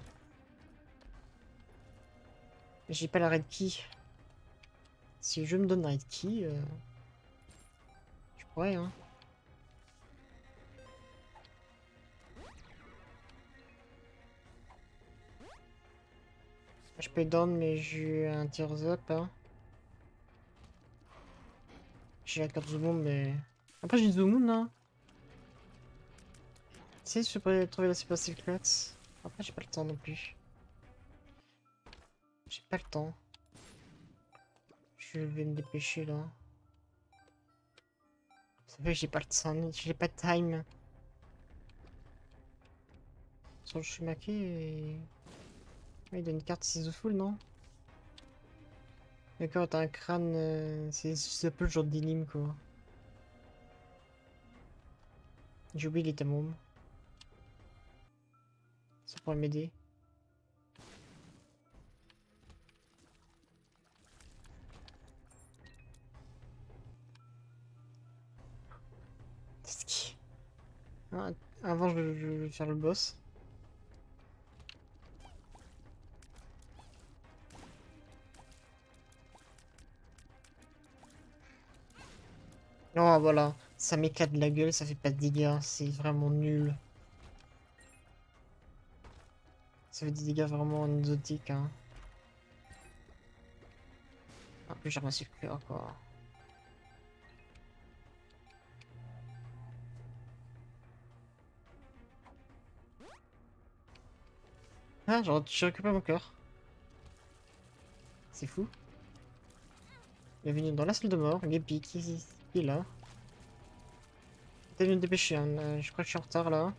j'ai pas la red key. Si je me donne la red key, euh... je pourrais, hein. Je peux down, mais j'ai un tears up, hein. J'ai la carte zoom, mais après j'ai zoom, hein. Si je peux trouver la super secret. Après j'ai pas le temps non plus. J'ai pas le temps. Je vais me dépêcher là. Ça fait que j'ai pas le temps, j'ai pas de time. Sur le Shumake et... Il donne une carte ciseaux full, non? D'accord, t'as un crâne, euh, c'est un peu le genre d'énigme quoi. J'ai oublié les môme. Ça pourrait m'aider. Ah, avant, je, je vais faire le boss. Oh voilà, ça m'éclate la gueule, ça fait pas de dégâts, c'est vraiment nul. Ça fait des dégâts vraiment exotiques, hein. En plus, j'ai ramassé cœur, quoi. Ah, j'ai j'ai récupéré mon cœur. C'est fou. Bienvenue dans la salle de mort, qui, qui est là. Peut-être me dépêcher, hein. euh, je crois que je suis en retard là.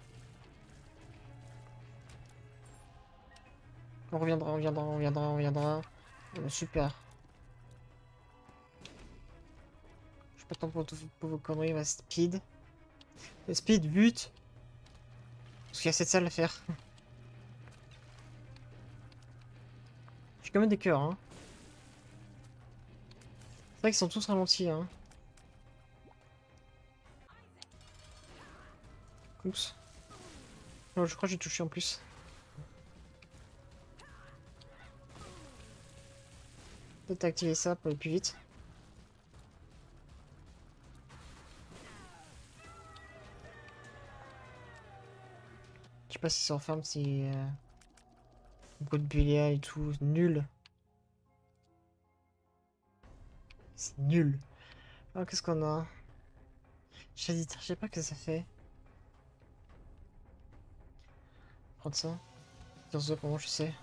On reviendra, on reviendra, on reviendra, on reviendra. Super. Je pas temps pour, pour vos conneries, on va speed. Speed, but Parce qu'il y a cette salle à faire. J'ai quand même des cœurs, hein. C'est vrai qu'ils sont tous ralentis, hein. Oups. Je crois que j'ai touché en plus. Peut-être activer ça pour aller plus vite. Je sais pas si c'est en ferme, c'est... Euh... Beaucoup de Bélia et tout, nul. C'est nul. Ah, qu'est-ce qu'on a? J'hésite, je sais pas que ça fait. Prendre ça. Dans ce moment, je sais?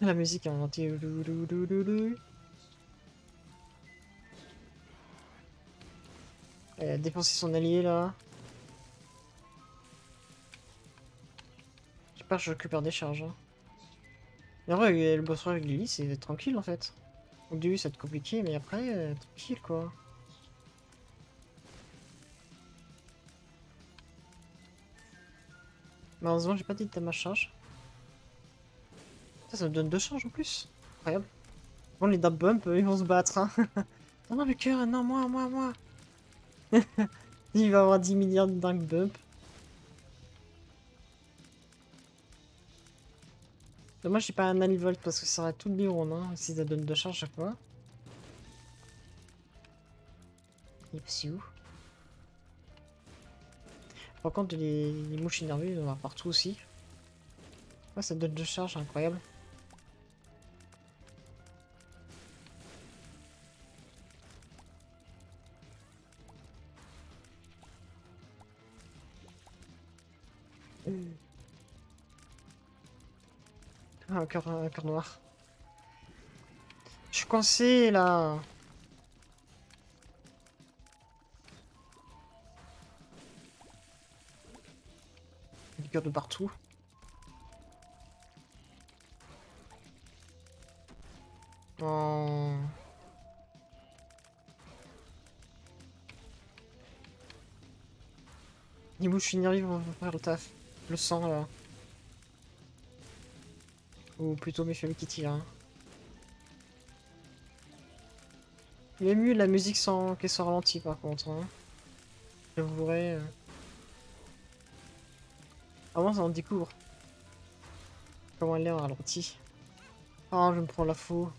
La musique est inventée. Elle a dépensé son allié là. Je pas, je récupère des charges. Hein. Mais en vrai, le boss avec Lily, c'est tranquille en fait. Au début, ça va être compliqué, mais après, euh, tranquille quoi. Malheureusement, j'ai pas dit de ma charge. Ça, me donne deux charges en plus. Incroyable. Bon, les dub bump, ils vont se battre. Hein. non, non, le cœur, non, moi, moi, moi. Il va avoir 10 milliards de dunk bump. Dommage, j'ai pas un Anivolt parce que ça aurait tout le biron, hein, si ça donne deux charges chaque fois. Où? Par contre, les, mouches énervées, il y en a partout aussi. Ouais, ça donne deux charges, incroyable. Ah, un cœur, un cœur noir. Je suis coincé là. Du cœur de partout. Oh. Niveau je finis vont faire le taf. Le sang là. Ou plutôt mes familles qui tirent. Hein. Il est mieux la musique sans qu'elle soit ralentie par contre. Hein. Je voudrais. Euh... Avant ça on découvre. Comment elle est en ralenti. Oh je me prends la faux.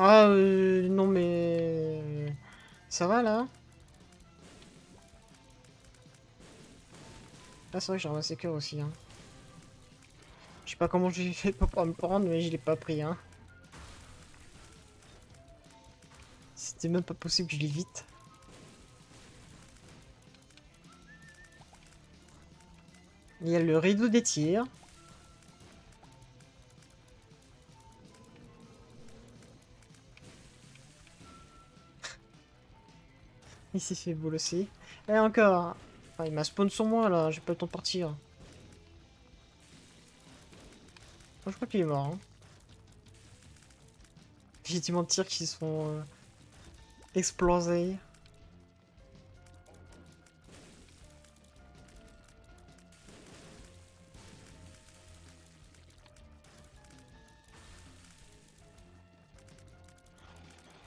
Ah euh, non mais... Ça va là? C'est vrai que j'ai ramassé cœur aussi. Hein. Je sais pas comment j'ai fait pour me prendre, mais je l'ai pas pris. Hein. C'était même pas possible que je l'évite. Il y a le rideau des tirs. Il s'est fait bolosser. Et encore, ah, il m'a spawn sur moi là, j'ai pas le temps de partir. je crois qu'il est mort. Hein. J'ai des tirs qui sont euh, explosés.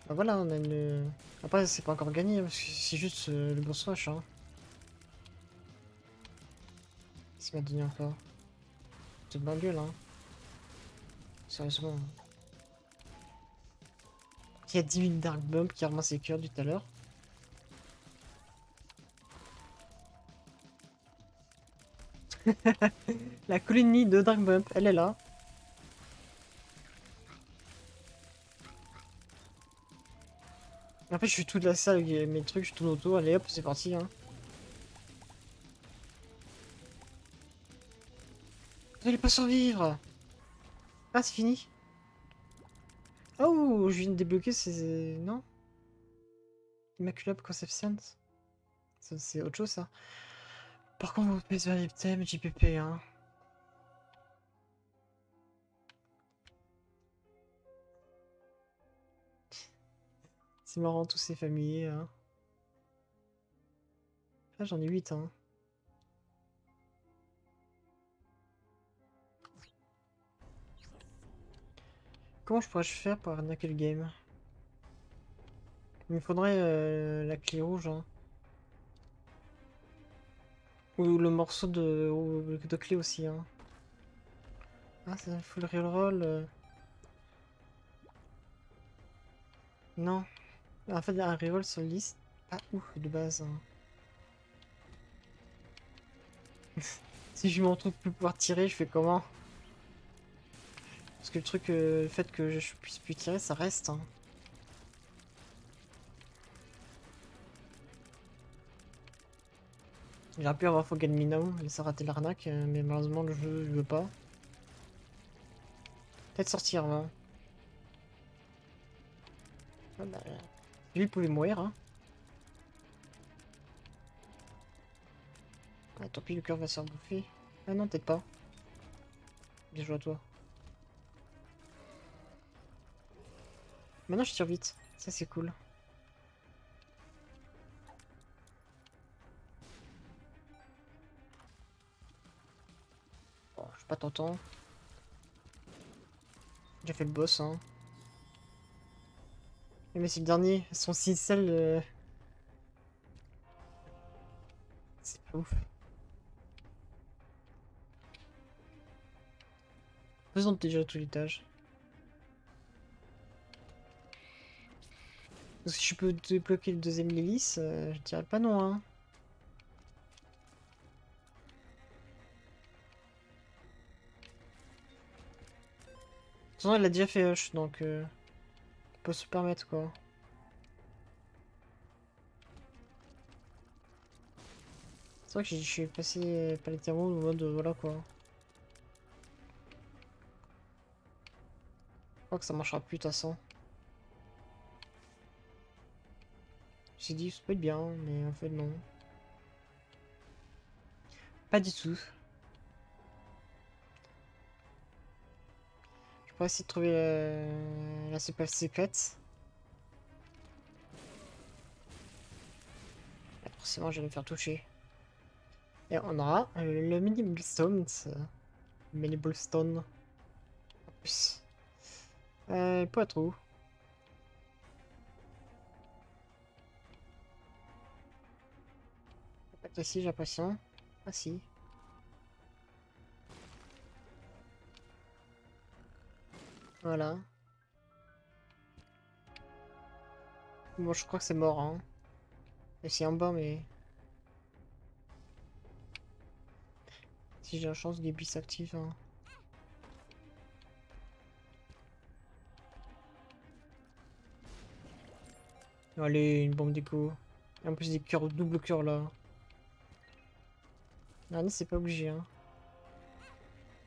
Bah voilà, on a une... Après, c'est pas encore gagné, parce que c'est juste euh, le boss rush. Hein. Qu'il m'a donné encore C'est de ma gueule, hein. Sérieusement. Il y a 10 000 Dark Bump qui ramasse ses cœurs du tout à l'heure? La colonie de Dark Bump, elle est là. En fait, je suis tout de la salle mes trucs, je tourne autour, allez hop, c'est parti. Hein. Vous allez pas survivre Ah, c'est fini Oh, je viens de débloquer ces... Non? Immaculable Concept Sense C'est autre chose, ça. Par contre, vous pouvez vers thème JPP, hein. C'est marrant, tous ces familiers, hein. Ah, j'en ai 8, hein. Comment je pourrais faire pour arnaquer le game? Il me faudrait euh, la clé rouge. Hein. Ou le morceau de, clé aussi. Hein. Ah, c'est un full reroll. Euh. Non. En fait, un reroll sur liste, pas ouf de base. Hein. si je m'en trouve plus pouvoir tirer, je fais comment? Parce que le truc, euh, le fait que je puisse plus tirer, ça reste. Hein. J'aurais pu avoir Fogan Minao et ça rater l'arnaque, euh, mais malheureusement le jeu je veut pas. Peut-être sortir là. Ah bah, lui il pouvait mourir hein. Ah, tant pis le cœur va se faire bouffer. Ah non peut-être pas. Bien joué à toi. Maintenant je tire vite, ça c'est cool. Bon, je suis pas tentant. J'ai fait le boss hein. Mais c'est le dernier, son 6 sel. Euh... C'est pas ouf. Faisons déjà tout l'étage. Si je peux débloquer le deuxième hélice, euh, je dirais pas non hein. De toute façon, elle a déjà fait Hush, donc euh, on peut se permettre quoi. C'est vrai que je suis passé par les terreaux en mode voilà quoi. Je crois que ça marchera plus de toute façon. J'ai dit ça peut être bien, mais en fait non. Pas du tout. Je pourrais essayer de trouver la, la super secrète. Forcément, je vais me faire toucher. Et on aura euh, le mini Bullstone. Mini Bullstone. En plus. Euh, pas trop. Peut-être aussi, j'ai l'impression. Ah si. Voilà. Bon, je crois que c'est mort, hein. Et c'est en bas, mais... Si j'ai la chance, Gaby s'active, hein. Allez, une bombe d'écho. En plus des cœurs, double cœur là. Non, c'est pas obligé, hein.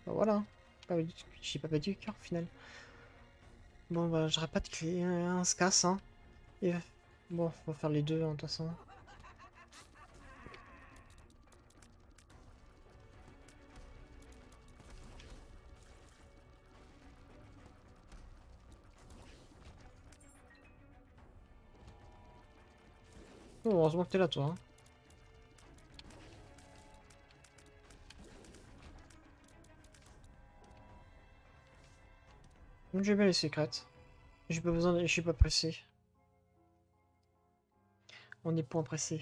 Bah voilà. J'ai pas battu le cœur au final. Bon bah j'aurai pas de clé, hein, on se casse hein. Bon, on va faire les deux hein, de toute façon. Oh, heureusement que t'es là toi. Hein. J'ai bien les secrètes. J'ai pas besoin de... Je suis pas pressé. On est point pressé.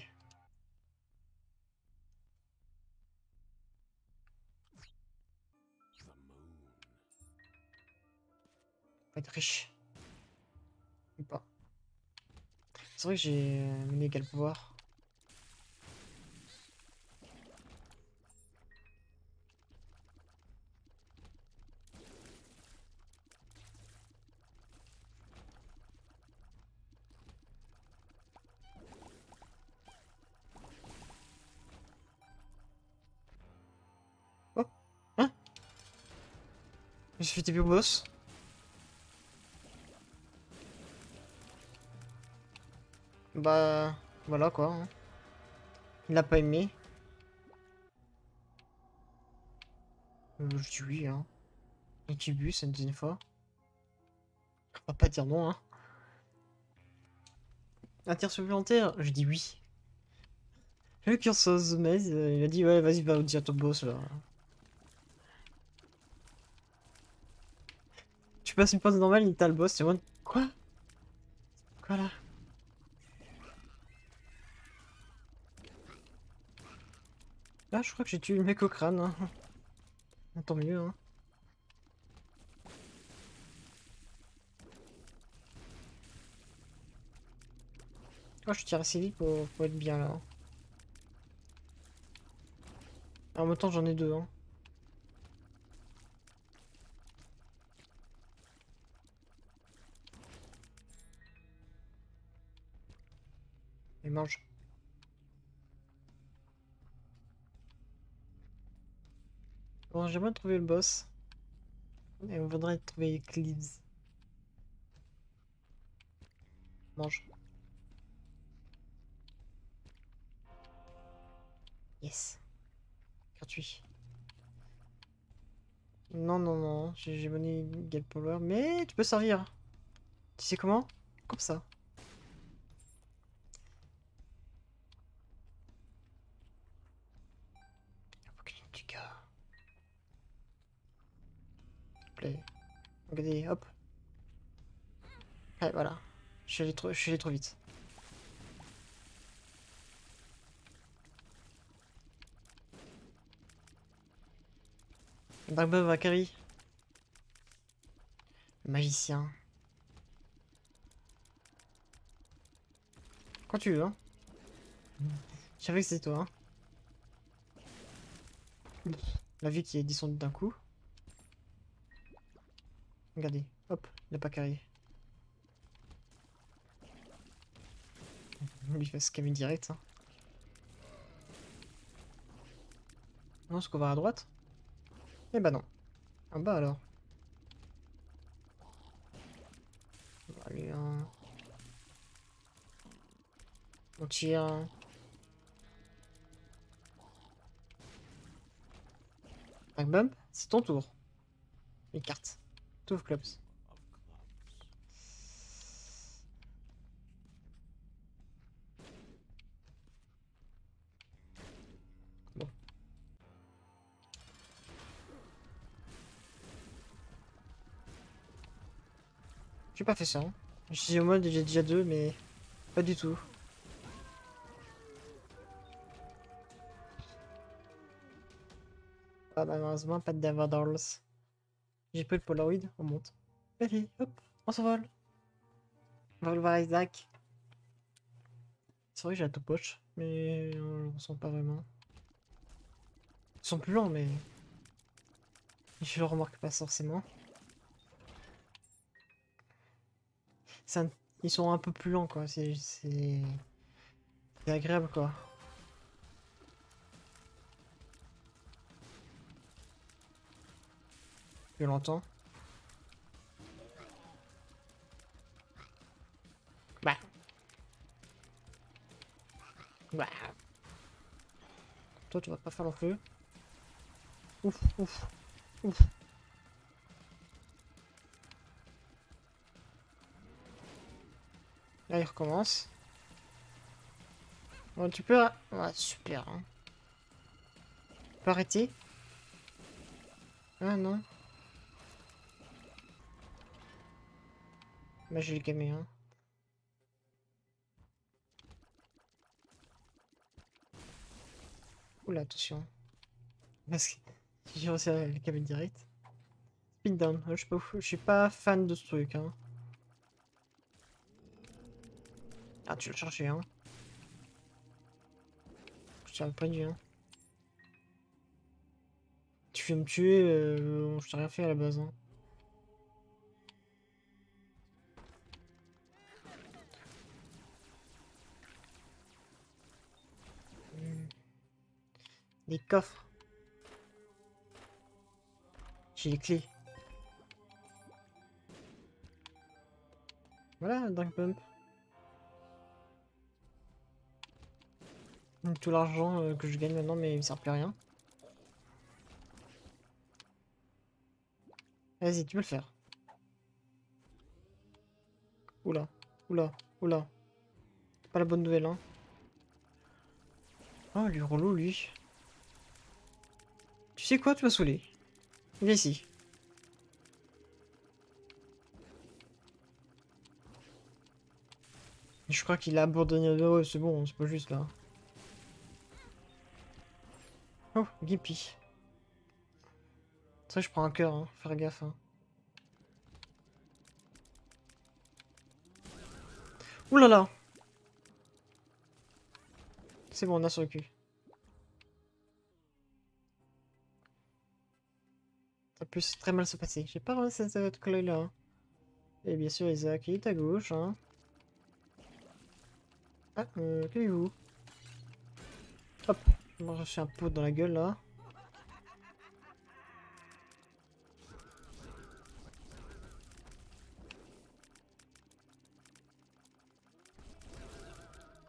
Faut être riche. Ou pas. C'est vrai que j'ai un égal pouvoir. Suis TP au boss. Bah, voilà quoi. Hein. Il n'a pas aimé. Euh, je dis oui, hein. Incubus, une deuxième fois. On va pas dire non, hein. Un tir supplémentaire, je dis oui. Le curseur mais il a dit ouais, vas-y, va dire ton boss là. Tu passes une pause normale, il t'a le boss, c'est moi. Quoi? Quoi là? Là, je crois que j'ai tué le mec au crâne. Hein. Tant mieux, hein. Oh, je tire assez vite pour, pour être bien là. Hein. En même temps, j'en ai deux. Hein. Mange. Bon, j'aimerais trouver le boss. Et on voudrait trouver Eclipse. Mange. Yes. Gratuit. Non, non, non, j'ai j'ai monné Gale Power, mais tu peux servir. Tu sais comment? Comme ça. Regardez, hop. Ouais, voilà. Je suis allé trop, je suis trop vite. Dark Bob carry. Magicien. Quand tu veux, hein. Je que c'était toi, hein. La vie qui est descendue d'un coup. Regardez, hop, il n'a pas carré. On lui fait scammer direct. Hein. Non, est-ce qu'on va à droite? Eh bah non. En bas alors. Allez, hein. On tire. Bump, c'est ton tour. Les cartes. Two of clubs. clubs. J'ai pas fait ça. hein. Je suis au j'ai déjà deux, mais pas du tout. Ah bah malheureusement pas de Davadals. J'ai pris le Polaroid, on monte. Allez, hop, on s'envole. On va aller voir Isaac. C'est vrai que j'ai la top poche, mais on le ressent pas vraiment. Ils sont plus lents, mais... Je le remarque pas forcément. Ils sont un peu plus lents, quoi. C'est agréable, quoi. Plus longtemps. Bah. Bah. Toi, tu vas pas faire le feu. Ouf, ouf, ouf. Là, il recommence. Bon, tu peux... Ouais, super. Hein. Tu peux arrêter Ah non. Bah, j'ai le hein. Oula, attention. Parce que j'ai réussi à le gamé direct. Spin down. Ouais, Je suis pas, fan de ce truc, hein. Ah, tu l'as cherché, hein. Je t'ai pas dit, hein. Tu veux me tuer, euh, je t'ai rien fait à la base, hein. Les coffres. J'ai les clés. Voilà, Dark Pump. Tout l'argent euh, que je gagne maintenant, mais il me sert plus à rien. Vas-y, tu peux le faire. Oula, oula, oula. Pas la bonne nouvelle, hein. Oh, lui relou, lui. Tu sais quoi, tu vas saouler. Viens ici. Je crois qu'il a abandonné le c'est bon, c'est pas juste là. Oh, Gippy. Vrai, je prends un cœur, hein. Faire gaffe, hein. C'est bon, on a sur le cul. Très mal se passer. J'ai pas ramassé cette collègue là. Et bien sûr, Isaac, il est à gauche, hein. Ah, euh, qu'avez-vous Hop, je me un pot dans la gueule là.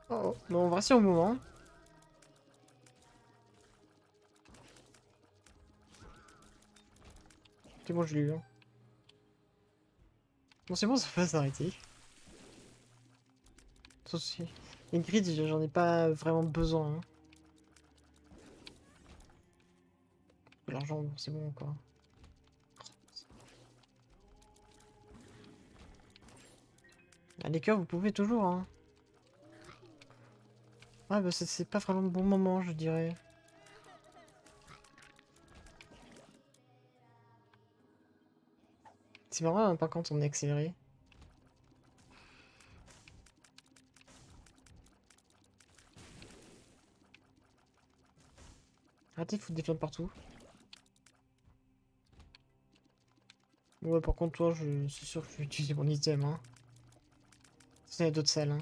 Oh, oh. bon, on va rester au moment. C'est bon, je l'ai eu. Hein. Bon, c'est bon, ça va s'arrêter. Souci. Les j'en ai pas vraiment besoin. Hein. L'argent, c'est bon quoi. Ah, les cœurs, vous pouvez toujours. Hein. Ah, bah c'est pas vraiment le bon moment, je dirais. C'est marrant, hein, par contre, on est accéléré. Arrêtez de foutre des flammes partout. Ouais, par contre, toi, je suis sûr que je vais utiliser mon item. Hein. A d'autres salles. Hein.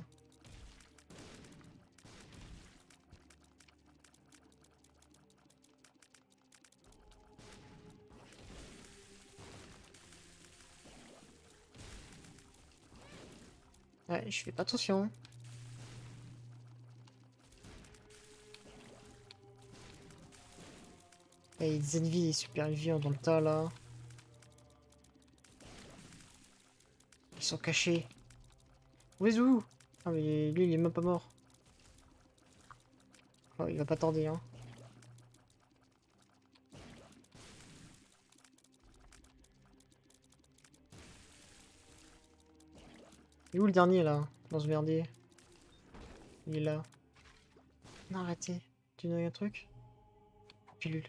Ouais, je fais pas attention. Il y a des ennemis et super vivants dans le tas là. Ils sont cachés. Est où Ah mais lui il est même pas mort. Oh, il va pas tarder hein. Il est où le dernier là Dans ce merdier Il est là. Non arrêtez. Tu veux un truc? Pilule.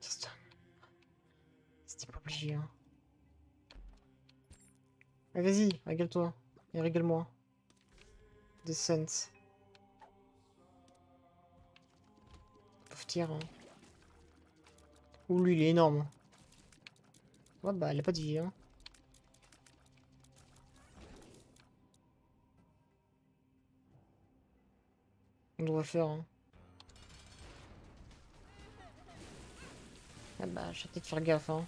C'était pas obligé hein. vas-y, régale-toi. Et régale-moi. Descent. Pauvre tir hein. Ouh lui il est énorme. Ouais bah il a pas de vie hein. On doit faire. Hein. Ah bah, je vais peut-être faire gaffe. Hein.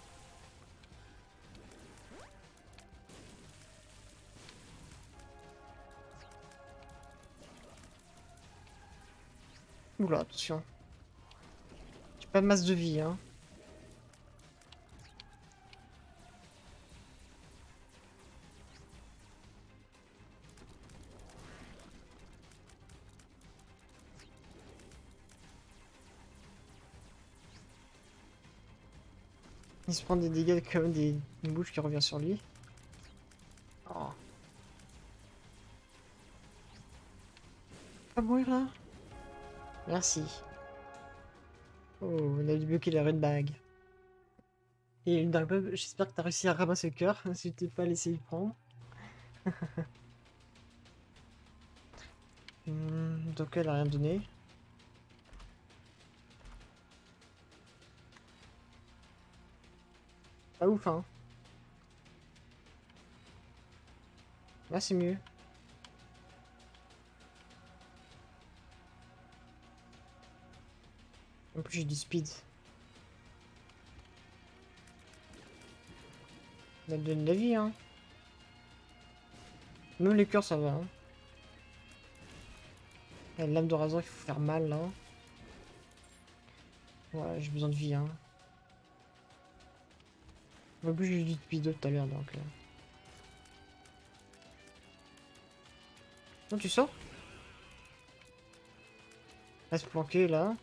Oula, attention. J'ai pas de masse de vie, hein. Il se prend des dégâts comme des... une bouche qui revient sur lui. Oh. Pas mourir là Merci. Oh, on a débloqué la red bag. Et j'espère que t'as réussi à ramasser le cœur, si tu t'es pas laissé y prendre. hmm, donc elle a rien donné. Pas ouf, hein. Là, c'est mieux. En plus, j'ai du speed. On a donné de la vie, hein. Même les cœurs, ça va. Hein. La lame de rasoir, il faut faire mal, là. Ouais, j'ai besoin de vie, hein. En plus, j'ai dit depuis deux tout à donc... Euh... Non, tu sors? Reste planqué, là.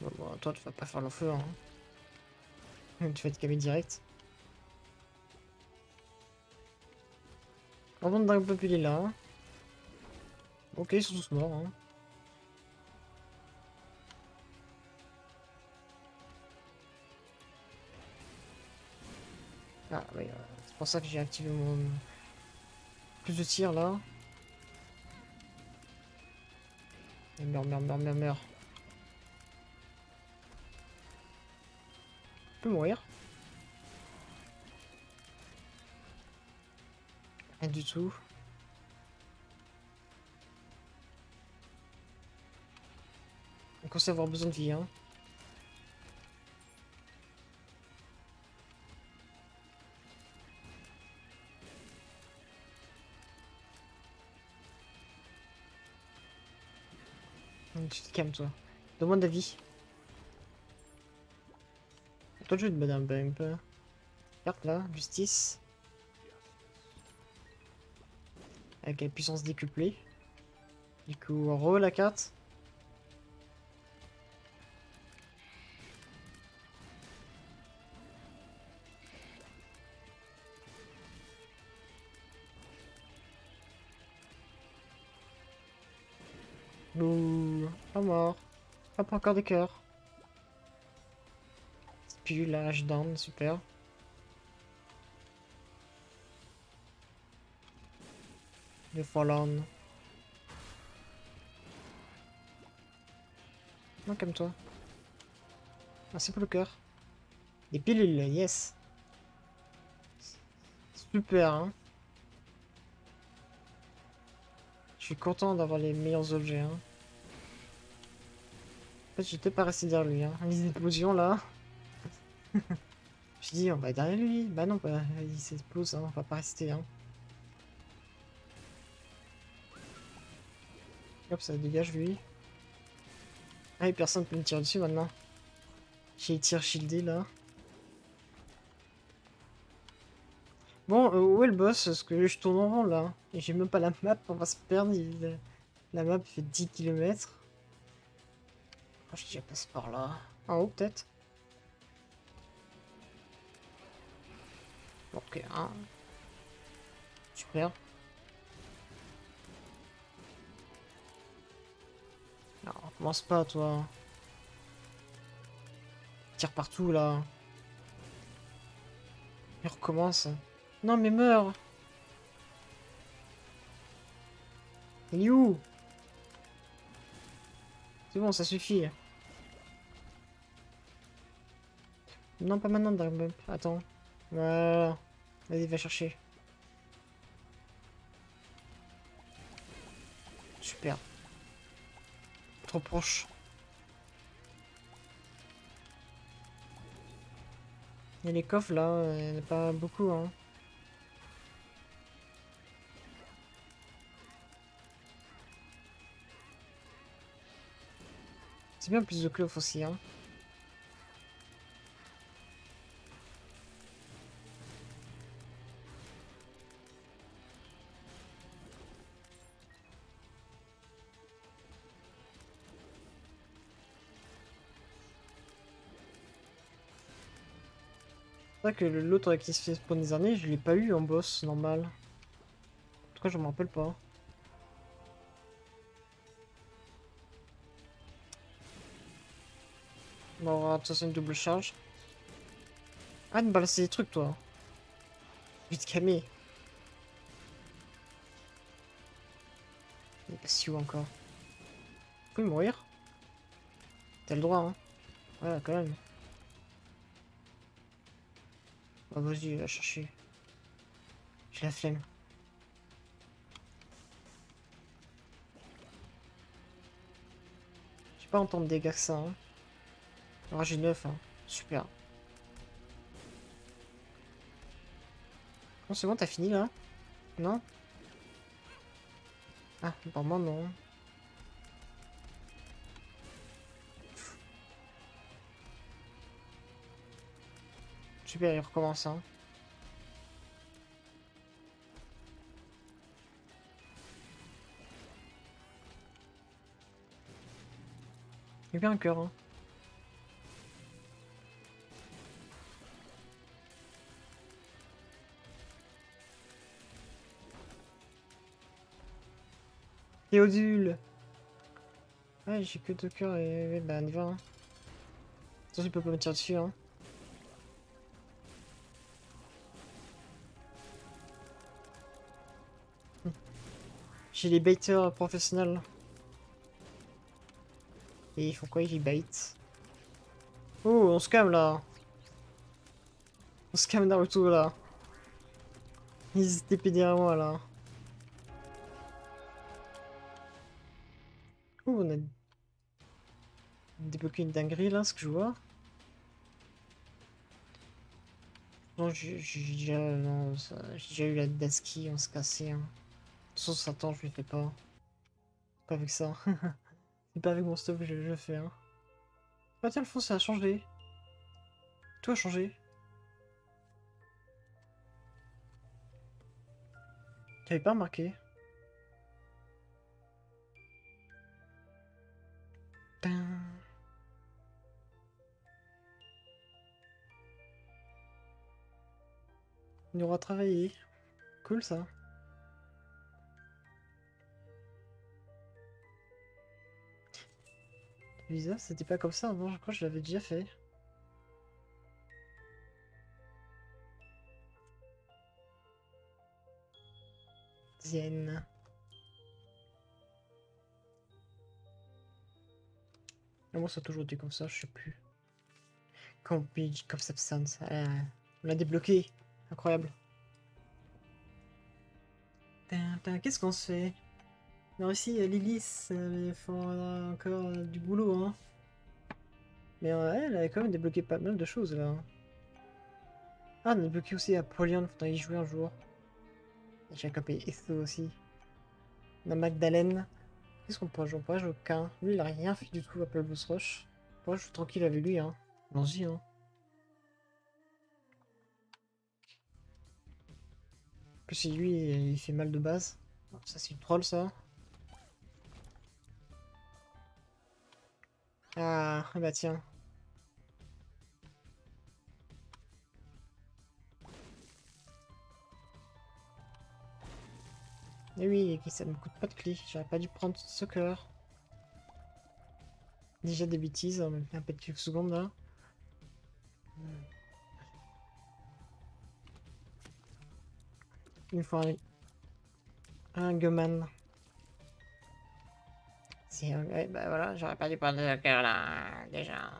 Bon, toi, tu vas pas faire le feu, hein. tu vas te calmer direct. On va d'un peu plus là. Ok, ils sont tous morts, hein. c'est pour ça que j'ai activé mon... Plus de tir, là. Et meurs, meurs, meurt meurs, meurs. Je peux mourir. Rien du tout. On commence à avoir besoin de vie, hein. Tu te calmes, toi. Demande d'avis. Toi, je vais te battre un peu, un peu. Carte là, justice. Avec la puissance décuplée. Du coup, re la carte. Pas pas encore des cœurs. Hache down, super. Le Fallen. Non, comme toi. Merci pour le cœur. Des pilules, yes. Super, hein. Je suis content d'avoir les meilleurs objets, hein. En fait, j'étais pas resté derrière lui, hein. Les explosions, là. Je dis, on va derrière lui. Bah non, bah, il s'explose, hein. on va pas rester, hein. Hop, ça dégage lui. Ah, et personne peut me tirer dessus maintenant. J'ai tir shieldé là. Bon, euh, où est le boss? Parce que je tourne en rond là. Et j'ai même pas la map, on va se perdre. La map fait 10 km. Oh, je déjà passé par là. En haut peut-être Ok, hein. Super. Non, commence pas, toi. Tire partout, là. Il recommence. Non, mais meurs Il est où? C'est bon, ça suffit. Non, pas maintenant, Dark Bump. Attends. Voilà. Vas-y, va chercher. Super. Trop proche. Il y a les coffres là, euh, il n'y en a pas beaucoup hein. C'est bien plus de coffres aussi hein. Vrai que l'autre qui se fait spawn des années, je l'ai pas eu en boss normal. En tout cas, je me rappelle pas. Bon, on va de toute façon une double charge. Arrête de me balancer des trucs, toi. Vite calmer. Il est pas si haut encore. Vous pouvez mourir T'as le droit, hein. Ouais, quand même. Bah vas-y, va chercher. J'ai la flemme. J'ai pas autant de dégâts que ça. Hein. Alors j'ai 9, hein. super. C'est bon, t'as fini là? Non? Ah, apparemment non. Il recommence, hein. Il y a bien un cœur, hein. Théodule Ouais, j'ai que deux cœurs et... ouais, bah, on y va, hein. Attention, il peut pas me tirer dessus, hein. J'ai les baiteurs professionnels. Et ils font quoi? Ils bait. Oh, on se calme là. On se calme Naruto là. Ils étaient pédés à moi là. Ouh, on a débloqué une dinguerie là, ce que je vois. Non, j'ai déjà eu la Daski, on se cassait. Hein. De toute façon, Satan, je le fais pas. Pas avec ça. C'est pas avec mon stuff que je, le fais. Hein. Ah tiens, le fond, ça a changé. Tout a changé. T'avais pas remarqué? On aura travaillé. Cool ça. C'était pas comme ça avant, je crois que je l'avais déjà fait. Zen. Ah, Moi, ça a toujours été comme ça, je sais plus. Compage, comme Substance. Ah, on l'a débloqué. Incroyable. Qu'est-ce qu'on se fait? Non, ici, Lilith, euh, il faudra encore euh, du boulot, hein. Mais euh, elle avait quand même débloqué pas mal de choses, là. Ah, on a débloqué aussi Apollyon, faudrait y jouer un jour. J'ai capé Etho aussi. On a Magdalene. Qu'est-ce qu'on pourrait jouer? On pourrait jouer au Cain. Lui, il a rien fait du tout, Apple Boss Rush. Moi, je suis tranquille avec lui, hein. Allons-y, hein. Plus, lui, il fait mal de base. Ça, c'est une troll, ça. Ah, ah bah tiens. Et oui, ça me coûte pas de clé. J'aurais pas dû prendre ce cœur. Déjà des bêtises, on me fait un peu de quelques secondes là. Une fois un, un Guman. Si, bah voilà, j'aurais pas dû prendre ce cœur là, déjà.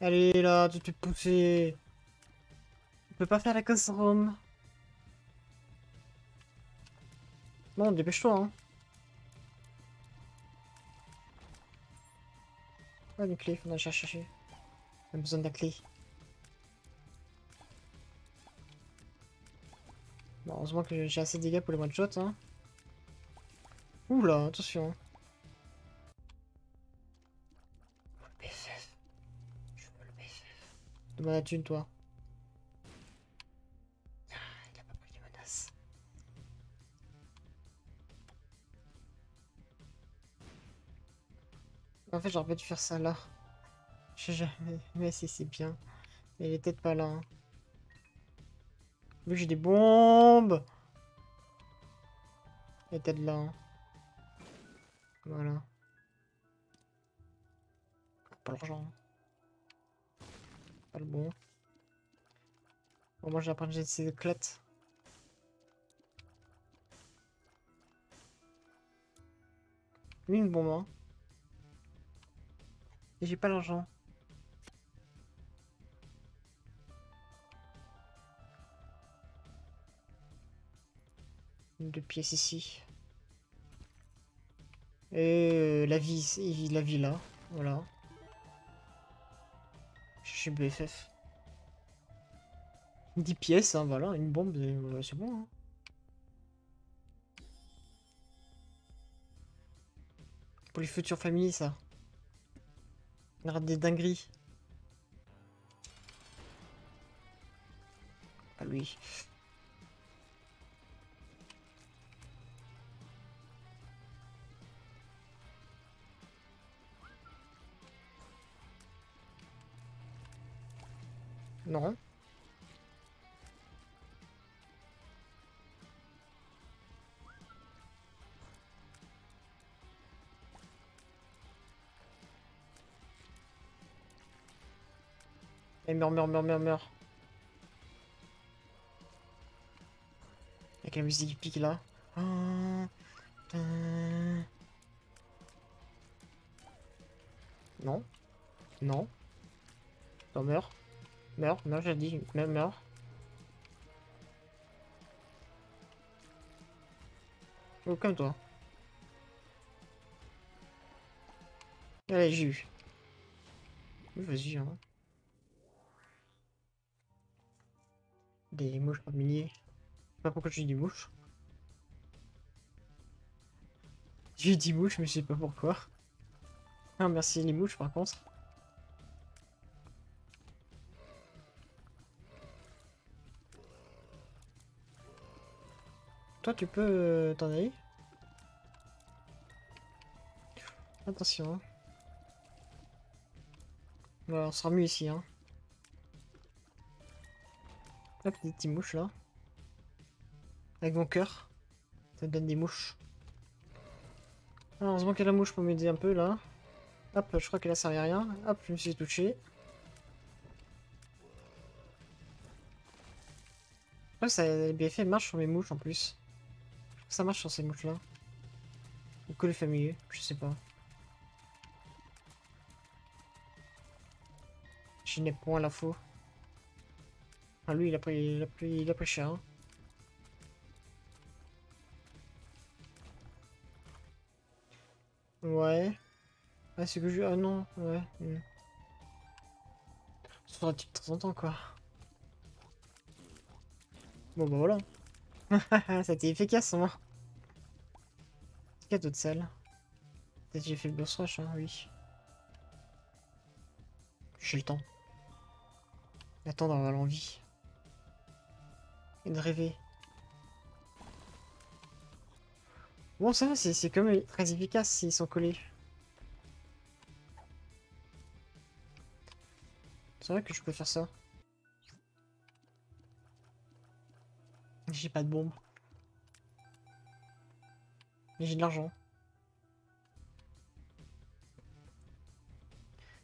Allez là, tu t'es poussé. On peut pas faire la cosse Rome. Bon, dépêche-toi, hein. Ah, une clé, faudra la chercher. On a besoin de la clé. Bon, heureusement que j'ai assez de dégâts pour les one-shot, hein. Oula, attention. Demande la thune, toi. Ah, il a pas pris les menaces. En fait, j'aurais pas dû faire ça là. Je sais jamais. Mais si, c'est bien. Mais il est peut-être pas là. hein. Vu que j'ai des bombes. Il est peut-être là. hein. Voilà. Pas l'argent. Pas le bon. Bon, moi, j'ai appris j'ai ces éclates. Lui, une bombe, hein. Et j'ai pas l'argent. Deux pièces ici. Et euh, la vie, la vie là. Voilà. BFF. 10 pièces, hein, voilà, une bombe, euh, c'est bon. Hein. Pour les futures familles, ça. Aura des dingueries. Pas lui. Non. Et meurt, meurt, meurt, meurt, meurt. Avec la musique épique là. Non. Non. Non, meurs. Meurs, meurs, j'ai dit. Meurs, meurs. Oh, comme toi. Allez, j'ai eu. Vas-y, hein. Des mouches milliers. Je sais pas pourquoi je dis mouches. J'ai dit mouches, mais je sais pas pourquoi. Ah, merci les mouches, par contre. Toi, tu peux euh, t'en aller Attention. on sera mieux ici. Hein. Hop, des petites mouches là. Avec mon cœur. Ça donne des mouches. Alors, heureusement qu'il y la mouche pour m'aider un peu là. Hop, je crois qu'elle a servi à rien. Hop, je me suis touché. Je crois que ça, les BFF marche sur mes mouches en plus. Ça marche sur ces mouches là. Ou que les familiers, je sais pas. Je n'ai point la faux. Ah lui il a pris, il a pris, il a pris cher. hein. Ouais. Ah c'est que je... Ah non, ouais. Ça faudra de temps en temps quoi. Bon bah voilà. Ça a été efficace moi. Cadeau de sel. Peut-être j'ai fait le boss rush, hein, oui. J'ai le temps. Attends d'avoir l'envie. Et de rêver. Bon ça c'est quand même très efficace s'ils sont collés. C'est vrai que je peux faire ça. J'ai pas de bombe. Mais j'ai de l'argent.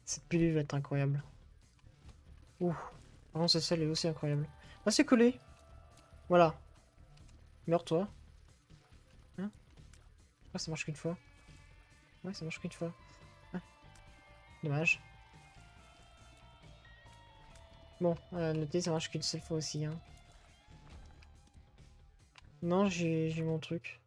Cette pilule va être incroyable. Ouh. Par contre, celle est aussi incroyable. Ah, c'est collé. Voilà. Meurs-toi. Hein Ah, ça marche qu'une fois. Ouais, ça marche qu'une fois. Ah. Dommage. Bon, euh, notez, ça marche qu'une seule fois aussi. Hein. Non, j'ai mon truc.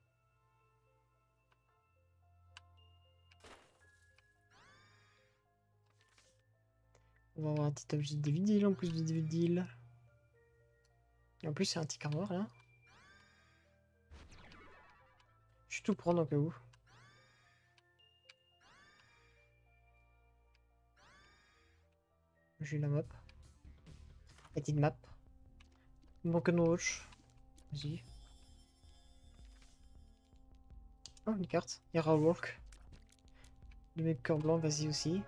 On va avoir un petit objet de David en plus de David Et en plus, c'est un petit carnivore là. Je suis tout prendre au cas où. J'ai la map. Petite map. Broken Watch. Vas-y. Oh, une carte. Il y aura Work. Le mec cœur blanc, vas-y aussi.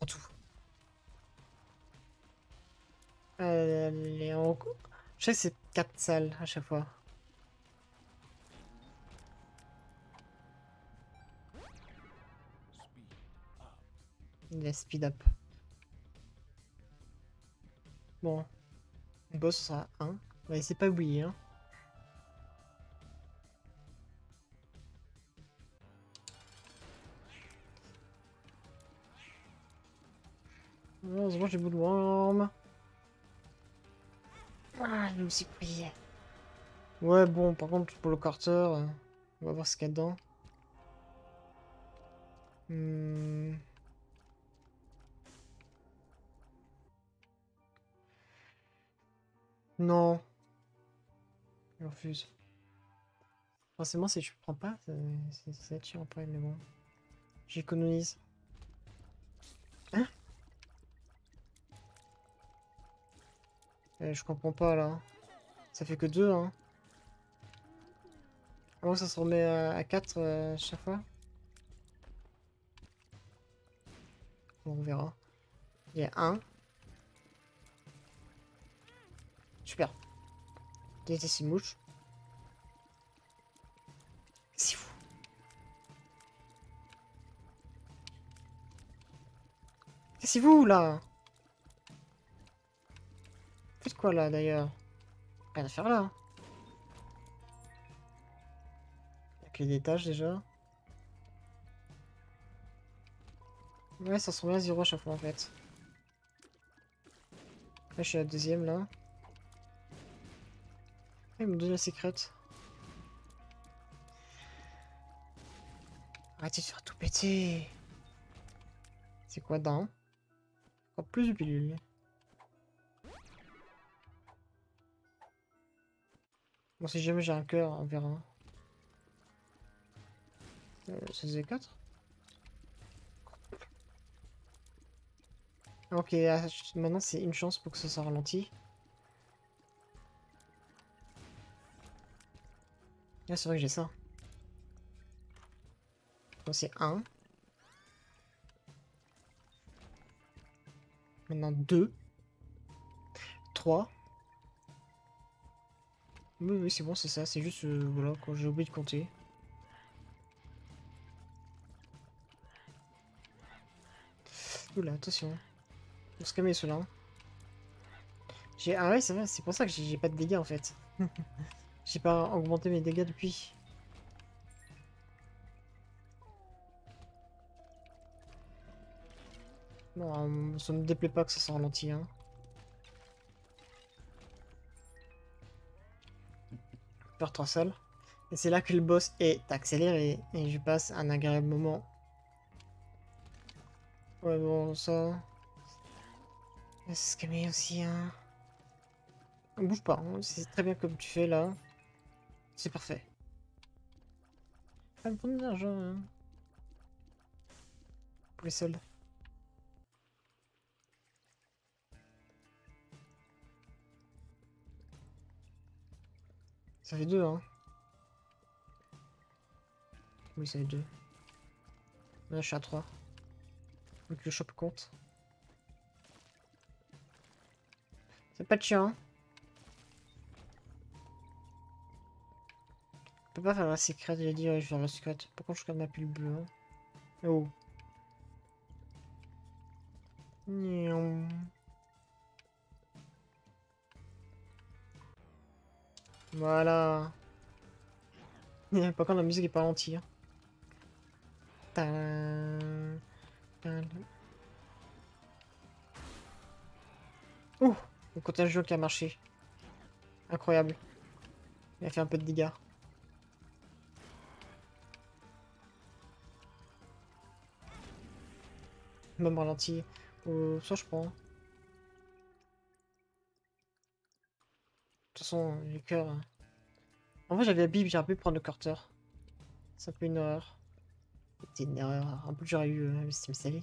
En tout. Allez, en... Je sais que c'est 4 salles à chaque fois. Speed up. Il a speed up. Bon. Boss sera 1. On va essayer de pas oublier. Hein. Heureusement j'ai bout de worm. Ah, je me suis pris. Ouais, bon, par contre, pour le Carter, euh, on va voir ce qu'il y a dedans. Hmm. Non. Je refuse. Forcément, si je prends pas, c'est chiant après, mais bon. J'économise. Hein? Eh, Je comprends pas là. Ça fait que deux, hein. Avant ça se remet à, 4 chaque fois. On verra. Il y a un. Super. Déteste ces mouches. C'est fou. Cassez-vous là? Faites quoi là d'ailleurs? Rien à faire là. Y'a que des tâches déjà? Ouais, ça se bien à zéro à chaque fois en fait. Là, je suis à la deuxième là. Ah, il me donne la secrète. Ah, Arrêtez de faire tout péter. C'est quoi dedans? Encore plus de pilules. Si jamais j'ai un cœur, on verra. Euh, ça faisait 4 Ok, ah, maintenant c'est une chance pour que ça soit ralenti. Ah, c'est vrai que j'ai ça. C'est 1. Maintenant 2. 3. Oui, c'est bon, c'est ça. C'est juste, euh, voilà, quand j'ai oublié de compter. Oula, attention. On se calmer ceux-là. J'ai... Ah ouais, c'est c'est pour ça que j'ai pas de dégâts en fait. j'ai pas augmenté mes dégâts depuis. Non, ça me déplaît pas que ça soit ralenti. Hein. Trois salles. Et c'est là que le boss est accéléré et je passe un agréable moment. Ouais, bon, ça. C'est se calmer aussi, hein. On bouge pas, hein. c'est très bien comme tu fais là. C'est parfait. Pas me prendre de l'argent, hein. Pour les soldes. Ça fait deux, hein. Oui, ça fait deux. Là, je suis à trois. Donc le shop compte. C'est pas chien. Hein. Je peux pas faire la secrète, j'ai dit ouais, je vais faire la secrète. Pourquoi je garde ma pile bleue hein Oh. Voilà. Par contre, la musique est pas lentie. Hein. Ouh Le jeu qui a marché. Incroyable. Il a fait un peu de dégâts. Même ralenti. Euh, ça je prends. Toute façon, les cœurs... Hein. En vrai, j'avais la Bible, j'aurais pu prendre le carter. C'est un peu une erreur. C'était une erreur. Un peu j'aurais eu euh, Steam Sally.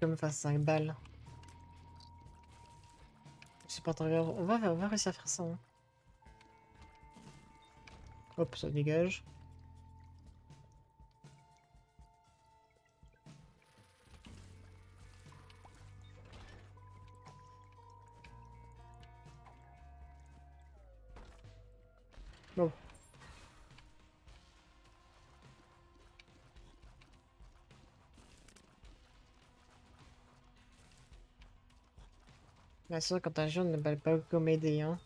Comme face 5 balles. C'est pas très grave. On va, on va réussir à faire ça. Hein. Hop, ça dégage. Bien sûr, quand un jeune ne va pas comme aider, hein.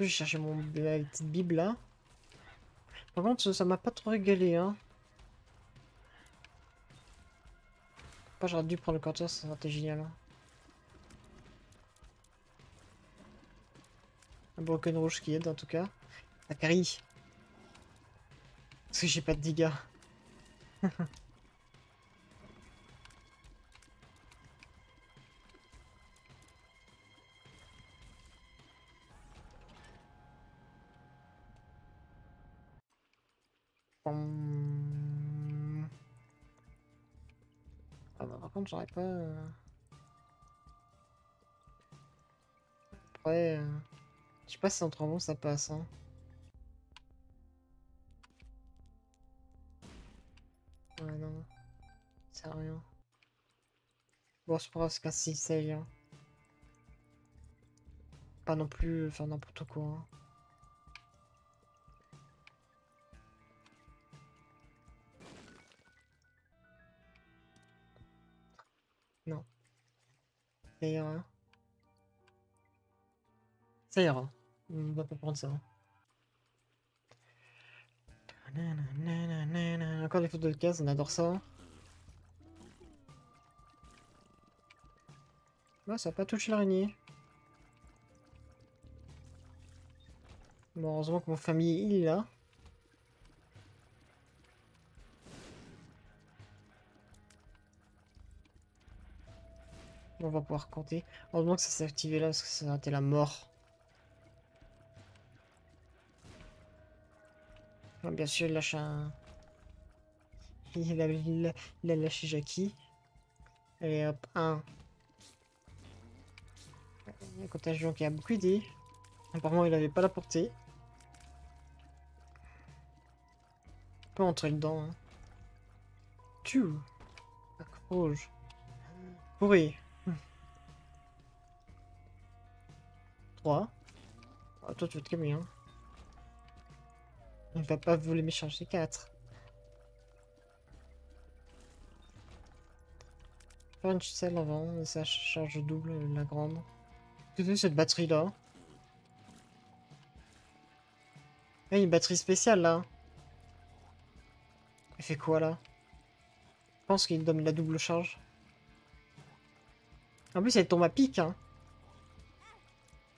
J'ai cherché mon la petite bible là. Par contre, ça m'a pas trop régalé, hein. Pas j'aurais dû prendre le compteur, ça aurait été génial. Hein. Un broken rouge qui aide en tout cas. La carie. Parce que j'ai pas de dégâts. Ah bah par contre j'aurais pas... Euh, Après... Euh, je sais pas si entre bon ça passe hein. Bon, grave, c'est qu'un 6 hein. Pas non plus faire n'importe quoi. Hein. Non. Ça ira. Ça ira. On va pas prendre ça. Nanana, Encore des photos de cases, on adore ça. Ah, ça n'a pas touché l'araignée. Bon, heureusement que mon famille il est là. On va pouvoir compter. Heureusement que ça s'est activé là parce que ça a été la mort. Ah, bien sûr, il lâche un. Il a, lâché Jackie. Et hop, 1, le contagion qui a beaucoup aidé. Apparemment, il n'avait pas la portée. On peut entrer dedans. Hein. Tu Rouge. Pourri. 3. Ah, toi, tu veux te calmer. Hein. On ne va pas voler mes charges. 4. Faire une celle avant, ça charge double la grande. Que cette batterie là Ah, une batterie spéciale là. Elle fait quoi là? Je pense qu'il donne la double charge. En plus, elle tombe à pic, hein.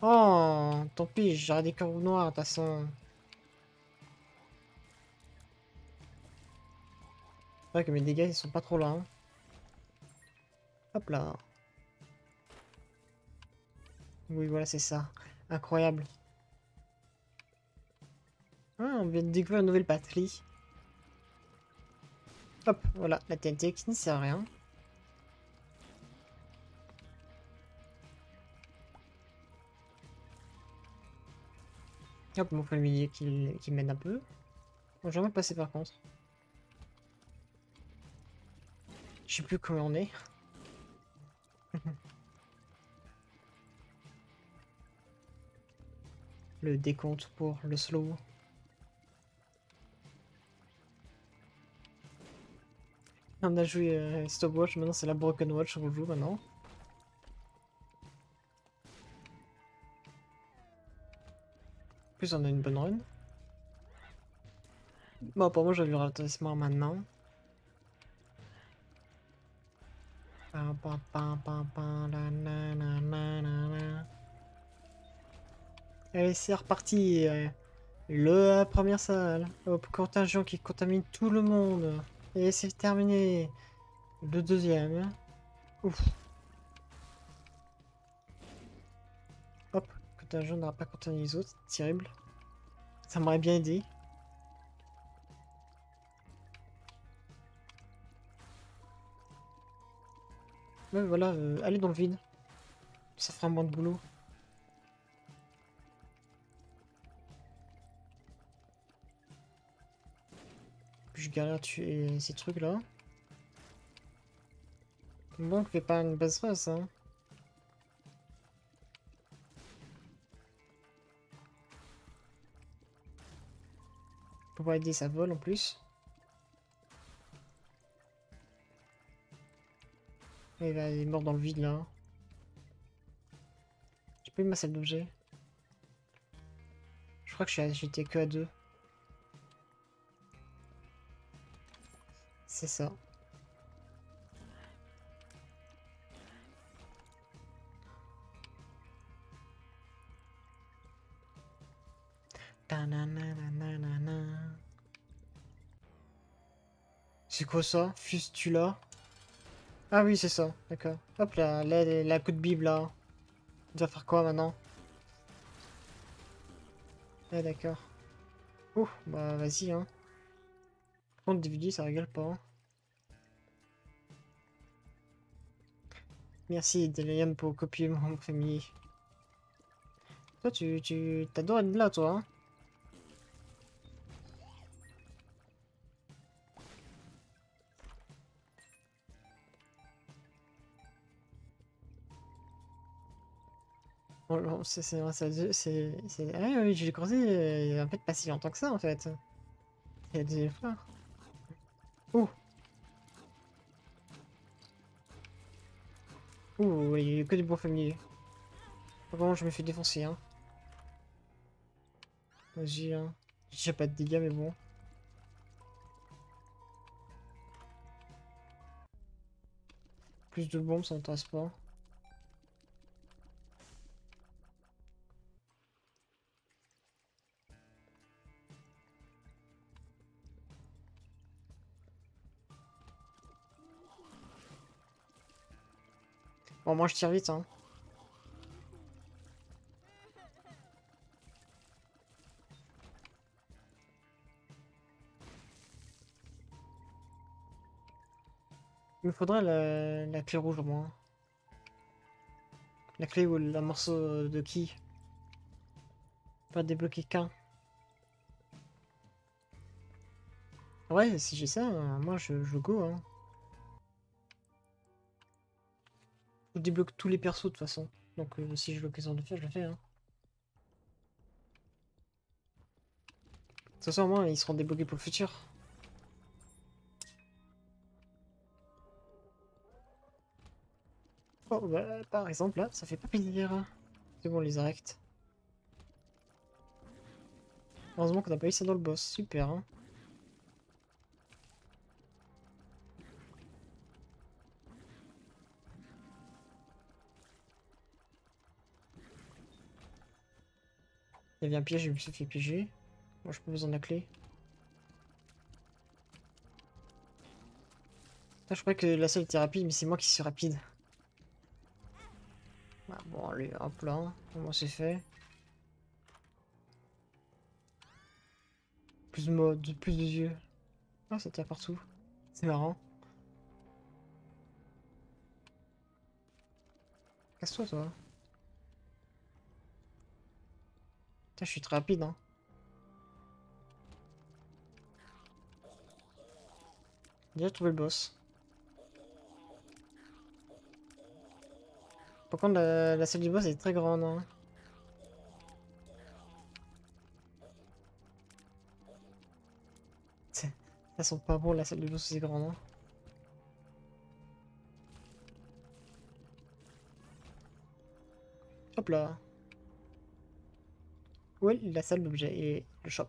Oh, tant pis, j'aurai des corps noirs, de toute façon. C'est vrai que mes dégâts, ils sont pas trop là. hein. Hop là. Oui, voilà, c'est ça. Incroyable. Ah, on vient de découvrir une nouvelle batterie. Hop, voilà, la TNT qui ne sert à rien. Hop, mon familier qui, mène un peu. Bon, jamais passé par contre. Je sais plus comment on est. le décompte pour le slow. On a joué euh, Stopwatch, maintenant c'est la Broken Watch qu'on joue maintenant. En plus on a une bonne run. Bon pour moi j'ai le ralentissement maintenant. Allez c'est reparti. euh, Le la première salle. Hop, contingent qui contamine tout le monde. Et c'est terminé. Le deuxième. Ouf. Hop, contingent n'aura pas contaminé les autres. Terrible. Ça m'aurait bien aidé. Ouais, voilà, euh, allez dans le vide. Ça fera moins de boulot. Je galère à tuer ces trucs là. Donc fais pas une base race hein. Pour pas aider ça vole en plus. Il, va, il est mort dans le vide là. J'ai eu ma salle d'objet. Je crois que je j'étais que à deux. C'est ça. C'est quoi ça? Fistula? Ah oui, c'est ça, d'accord. Hop là, la, la coup de bible là. On doit faire quoi maintenant? Ah d'accord. Ouh, bah vas-y hein. Contre, DVD, ça régale pas. hein. Merci Delium pour copier mon famille. Toi, tu, tu t'adores être là, toi. Hein Bon, c'est ah oui, oui, je l'ai croisé il y a en fait pas si longtemps que ça en fait. Il y a des fleurs. Ouh. Ouh, il y a que des bons familiers. Vraiment, je me fais défoncer, hein. Vas-y, hein. J'ai pas de dégâts, mais bon. Plus de bombes, ça m'intéresse pas. Moi je tire vite, hein. Il me faudrait la, la clé rouge au moins. La clé ou la morceau de qui? Pas débloquer qu'un. Ouais, si j'ai ça, moi je, je go. Hein. Débloque tous les persos de toute façon. Donc euh, si j'ai l'occasion de le faire, je le fais. Hein. De toute façon, au moins, ils seront débloqués pour le futur. Oh, bah, par exemple, là, ça fait pas plaisir. C'est bon, les arrête. Heureusement qu'on a pas eu ça dans le boss. Super, hein. Il y avait un piège, je me suis fait piéger. Moi, je peux besoin de la clé. je croyais que la seule était rapide, mais c'est moi qui suis rapide. Ah, bon, allez, hop là. Comment c'est fait Plus de mode, plus de yeux. Ah, ça tient partout. C'est marrant. Casse-toi, toi. Je suis très rapide, hein. Déjà trouvé le boss. Par contre, la, salle du boss est très grande. Hein. Ça sent pas bon la salle du boss c'est grande. Hein. Hop là. Où la salle d'objet et le shop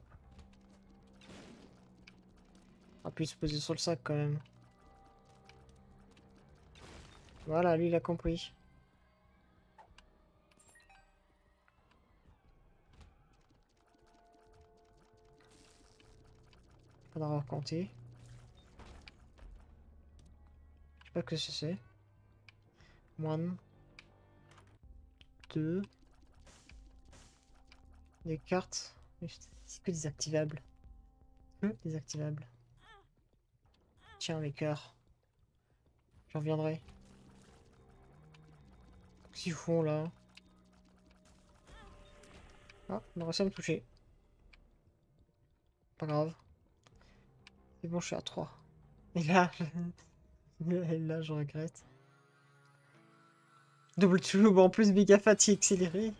On a pu se poser sur le sac quand même. Voilà, lui il a compris. Pas d'avoir compté. Je sais pas que c'est. One. Deux. Les cartes. C'est que désactivables. Que désactivables. Tiens, mes cœurs. J'en reviendrai. Qu'est-ce qu'ils font là? Ah, on a réussi me toucher. Pas grave. C'est bon, je suis à 3. Et là, et là, je regrette. Double tube en plus méga fatigue accélérée.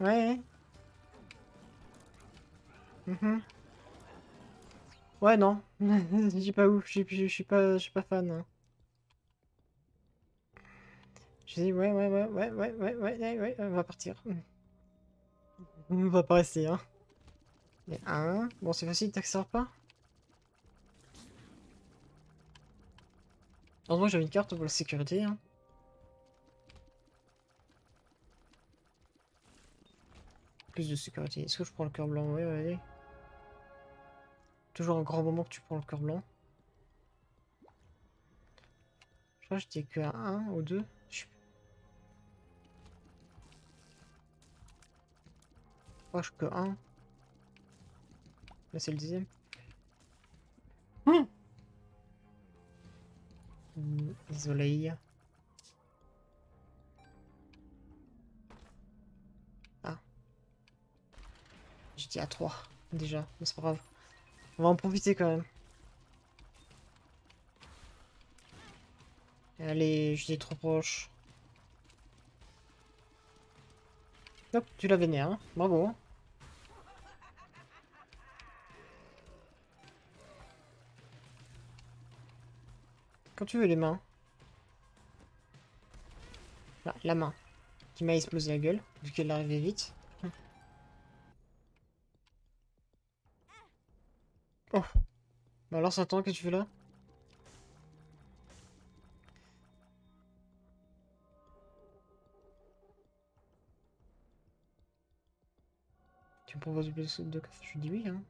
Ouais. Mhm. Ouais, non. Je pas ouf, je suis pas, pas fan. Hein. Je dis ouais, ouais, ouais, ouais, ouais, ouais, ouais, ouais, on va partir. On va pas rester, hein. Et un. Bon, c'est facile, t'accélères pas Heureusement, j'avais une carte pour la sécurité, hein. Plus de sécurité. Est-ce que je prends le cœur blanc? Oui, allez. Toujours un grand moment que tu prends le cœur blanc. Je crois que j'étais que à 1 ou 2. Je crois que je suis que 1. Là, c'est le deuxième. Désolé. J'étais à 3 déjà, mais c'est pas grave. On va en profiter quand même. Allez, j'étais trop proche. Hop, tu l'as vénère, hein bravo. Quand tu veux les mains. Là, la main. Qui m'a explosé la gueule, vu qu'elle arrivait vite. Oh Bah alors, Satan, qu'est-ce que tu fais là? Tu me proposes de café Je dis oui, hein.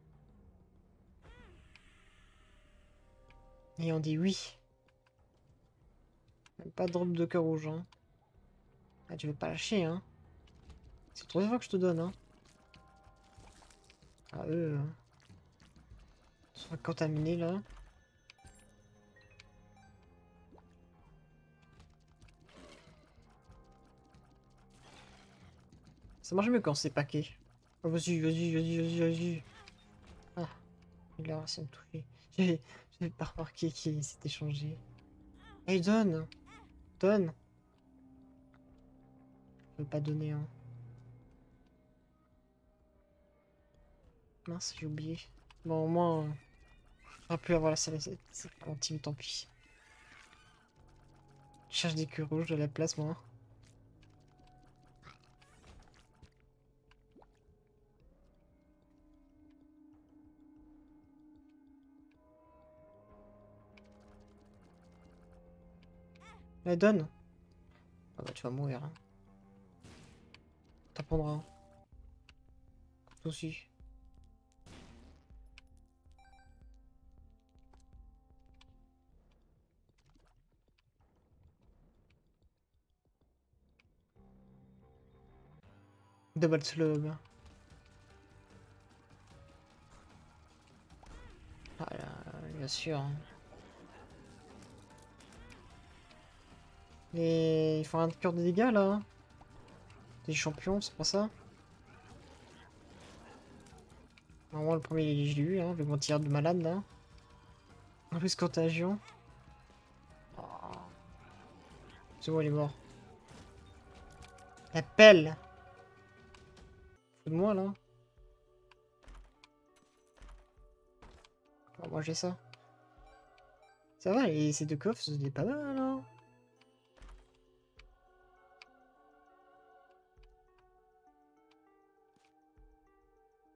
Et on dit oui. Pas de drop de cœur rouge, hein. Ah, tu veux pas lâcher, hein? C'est trois fois que je te donne, hein. Ah, eux, hein. Sont contaminés, là. Ça marche mieux quand c'est paquet. Oh, vas-y, vas-y, vas-y, vas-y, vas-y. Ah, il a réussi à me toucher. J'avais pas remarqué qu'il s'était changé. Hey, donne Donne Je veux pas donner, hein. Mince, j'ai oublié. Bon, au moins, va plus avoir la salle en team, tant pis. Je cherche des queues rouges de la place, moi. Mais donne Ah bah tu vas mourir. Hein. T'apprendras. Toi aussi. Double slug. Ah bien sûr. Et ils font un cœur de dégâts là. Des champions, c'est pas ça Normalement le premier je l'ai eu, hein, avec mon tir de malade là. En plus contagion. Oh. C'est bon, il est mort. La pelle de moi là. moi j'ai ça. Ça va, et ces deux coffres, c'est pas mal hein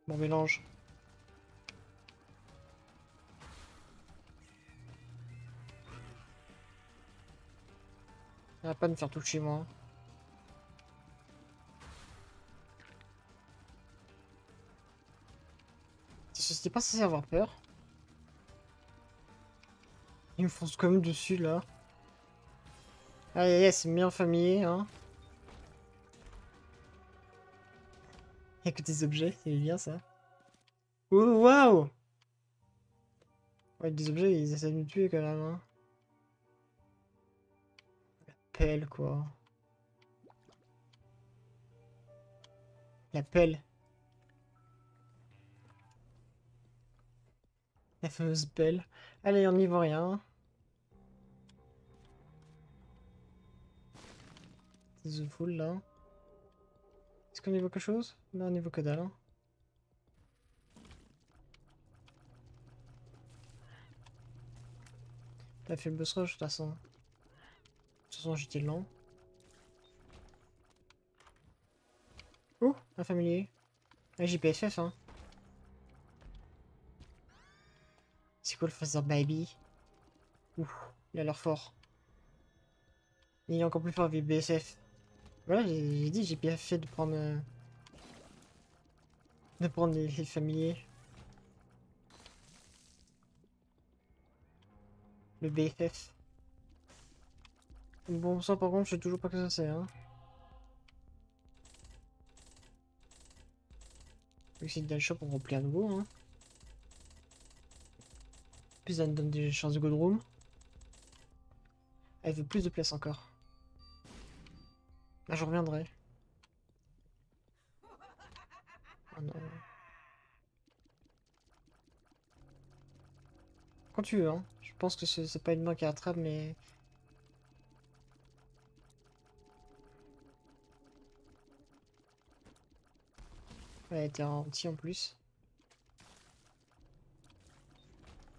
Mon mélange. Il va pas me faire toucher moi. C'était pas censé avoir peur. Il me fonce comme dessus là. Allez, c'est bien familier, hein. Il que des objets, c'est bien ça. Oh, waouh Ouais, des objets, ils essaient de me tuer quand même. Hein. La pelle, quoi. La pelle. La fameuse pelle. Allez, on n'y voit rien. C'est Fool, là. Est-ce qu'on y voit quelque chose? Non, on y voit que dalle. Hein. T'as fait le boss rush de toute façon. De toute façon, j'étais lent. Oh, un familier. Un JPFF, hein. C'est quoi le Phaser Baby? Ouh, il a l'air fort. Il est encore plus fort avec BSF. Voilà, j'ai dit, j'ai bien fait de prendre... Euh, de prendre les familiers. Le BFF. Bon, ça par contre, je sais toujours pas que ça c'est, hein. Essayer le shop, on remplit à nouveau, hein. Puis ça nous donne des chances de good room. Elle veut plus de place encore. Là, je reviendrai. Oh. Quand tu veux, hein. Je pense que c'est pas une main qui attrape, mais... Elle était ralenti en plus.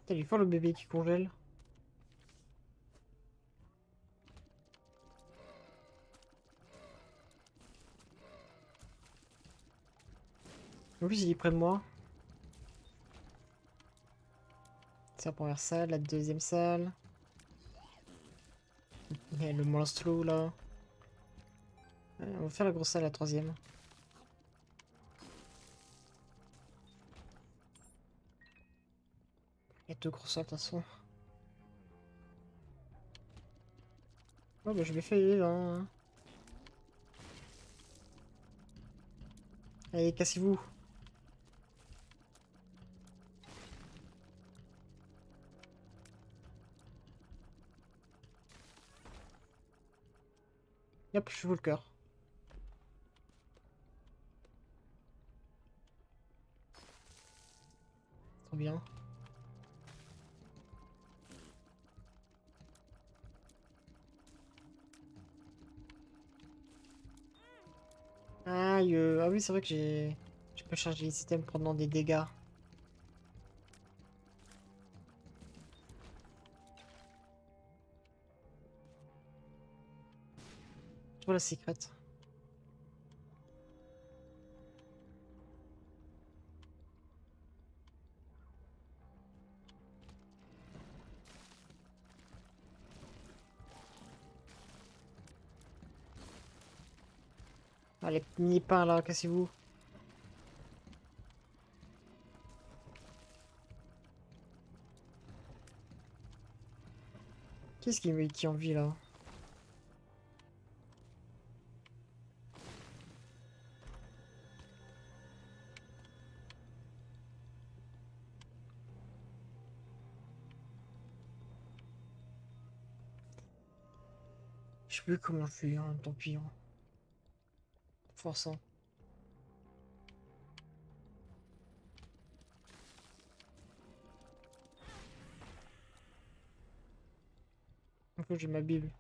Il est fort le bébé qui congèle. En plus, il est près de moi. C'est la première salle, la deuxième salle. Il y a le monstre là. on va faire la grosse salle, la troisième. Deux gros de toute façon. Oh bah je vais faire hein. Allez, cassez-vous. Hop, je vous le cœur. Trop bien. Euh, ah oui, c'est vrai que j'ai... Je peux charger les systèmes pendant des dégâts. Je vois la secrète. Allez, mini pain là, cassez-vous. Qu'est-ce qui qui en vie là? Je sais plus comment je fais, hein, tant pis. Hein. Forçant. Un coup j'ai ma bible.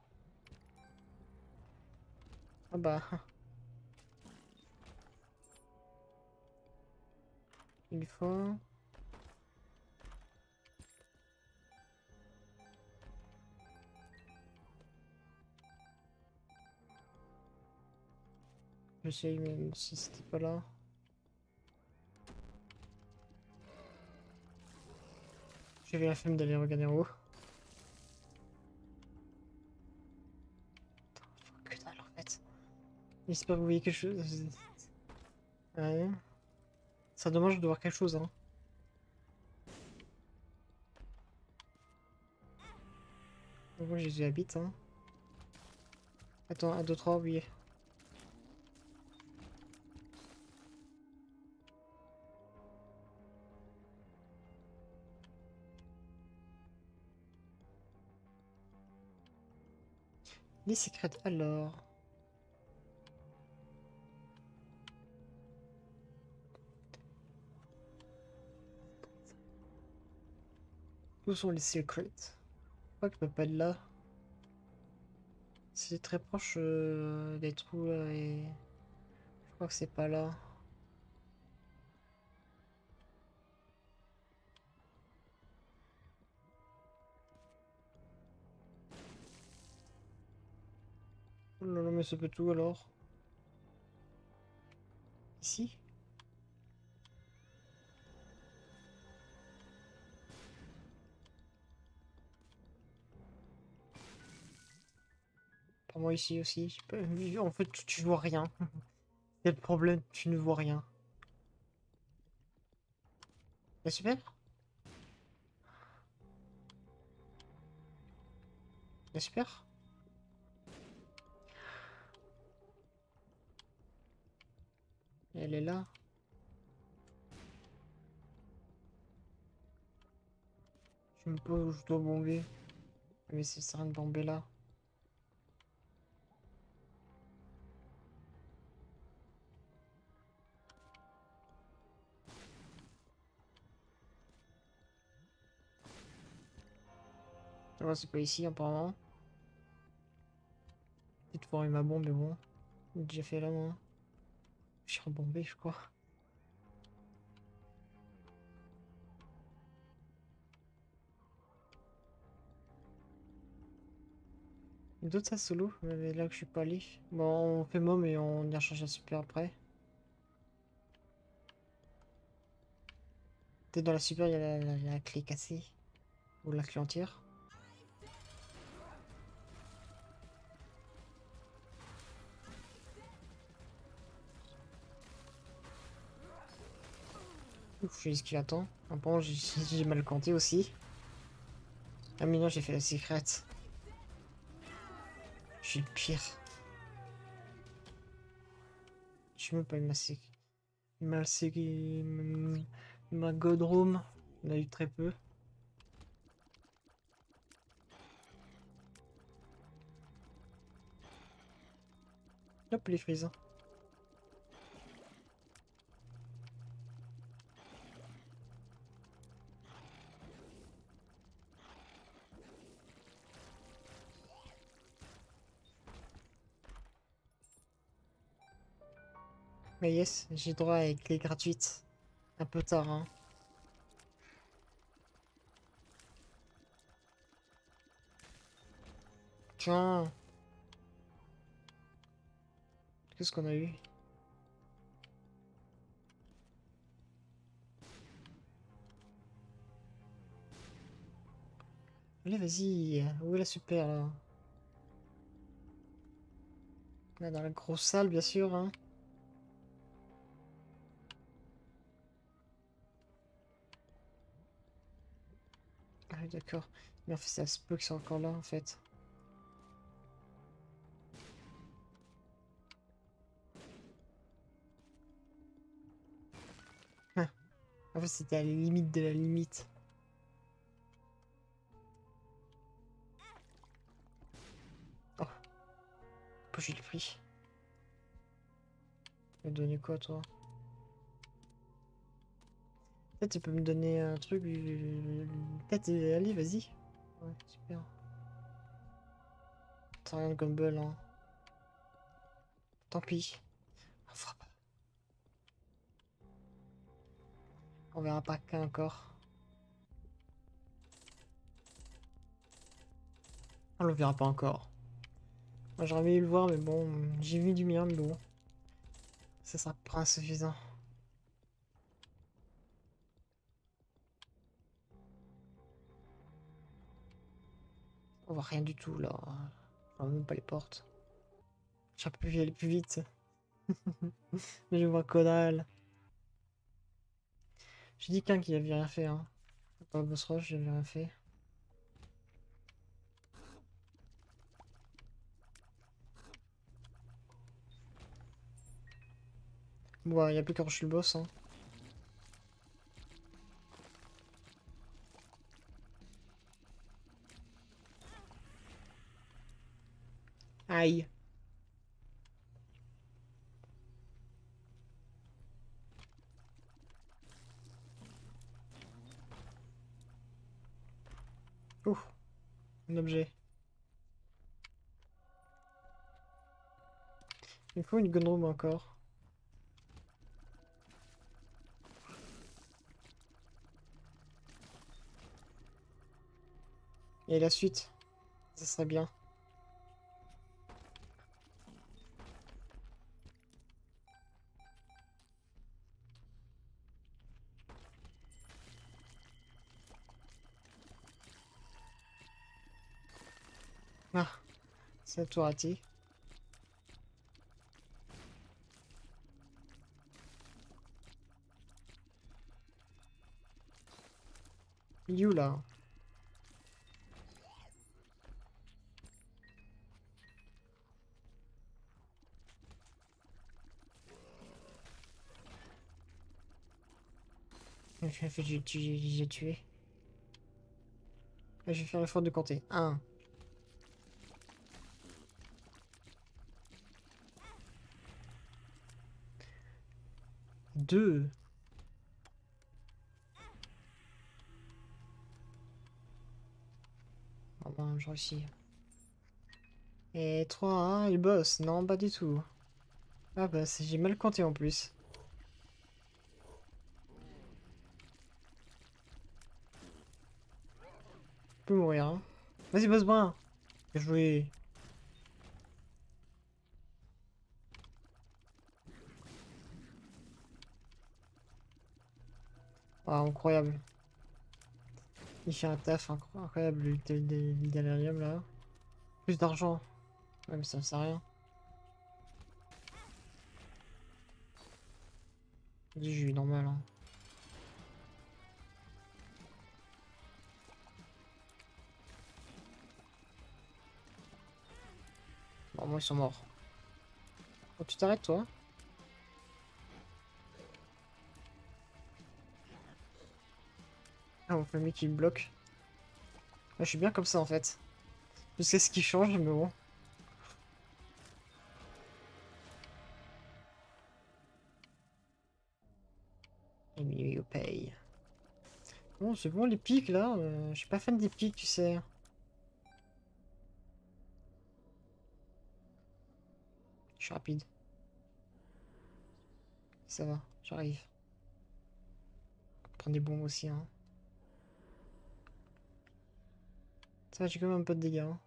Ah bah. Une fois. J'essaye même si c'était pas là. J'avais la flemme d'aller regarder en haut. Que dalle en fait. J'espère que vous voyez quelque chose. Ouais. C'est dommage de voir quelque chose hein. Moi je les habite hein. Attends, 1, 2, 3, oui. Les secrets alors. Où sont les secrets? Je crois que je pas être là. C'est très proche euh, des trous et... Je crois que c'est pas là. Là là, mais ça peut tout alors Ici Pas moi ici aussi. En fait, tu vois rien. C'est le problème, tu ne vois rien. C'est super. C'est super. Elle est là. Je me pose où je dois bomber. Mais c'est ça de bomber là. Non, c'est pas ici apparemment. Peut-être voir ma bombe, mais bon. J'ai déjà fait là, moi. Je suis rebombé, je crois. D'autres ça solo, mais là que je suis pas allé. Bon, on fait mom et on y a changé super après. Peut-être dans la super, il y a la clé cassée. Ou la clé entière. Ouf, j'ai ce qu'il attend. Ah bon, j'ai mal compté aussi. Ah mais non, j'ai fait la secrète. Je suis le pire. Je suis même pas ma sec. Ma sec... Ma God Room. On a eu très peu. Hop, les frises. Yes, j'ai droit avec les gratuites. Un peu tard, hein. Tiens. Qu'est-ce qu'on a eu? Allez, vas-y. Où est la super, dans la grosse salle, bien sûr, hein. Ah oui, d'accord. Mais en fait, ça se peut qu'ils sont encore là, en fait. Ah. En fait, c'était à la limite de la limite. Oh. J'ai le prix? Me donner quoi, toi? Peut-être tu peux me donner un truc. Peut-être, allez, vas-y. Ouais, super. T'as rien de Gumball, hein. Tant pis. On fera pas. On verra pas qu'un encore. On le verra pas encore. Moi j'aurais aimé le voir, mais bon, j'ai vu du mien, mais bon. Ça sera pas suffisant. On voit rien du tout là. Je vois même pas les portes. J'aurais pu aller plus vite. Mais je vois que dalle. J'ai dit qu'un qui avait rien fait. Hein. Pas Boss Rush, j'avais rien fait. Bon, il n'y a plus qu'à rusher le boss. Hein. Aïe. Ouh, un objet. Il faut une gun room encore. Et la suite, ça serait bien. C'est tout raté. You là. J'ai tué. Je vais faire l'effort de compter. 1, Deux. Ah ben, je réussis. Et trois, hein, il bosse. Non, pas du tout. Ah bah, j'ai mal compté en plus. Tu peux mourir, hein. Vas-y, bosse bien. Bien joué. Ah, incroyable. Il fait un taf incroyable, le galérium là. Plus d'argent. Ouais, mais ça me sert à rien. Du jus normal. Hein. Bon, moi ils sont morts. Oh, tu t'arrêtes toi? Ah, mon famille qui me bloque. Je suis bien comme ça, en fait. Je sais ce qui change, mais bon. Emilio paye. Bon, c'est bon les pics là. euh, je suis pas fan des pics, tu sais. Je suis rapide. Ça va, j'arrive. Prends des bombes aussi, hein. Ça j'ai quand même un peu de dégâts. hein.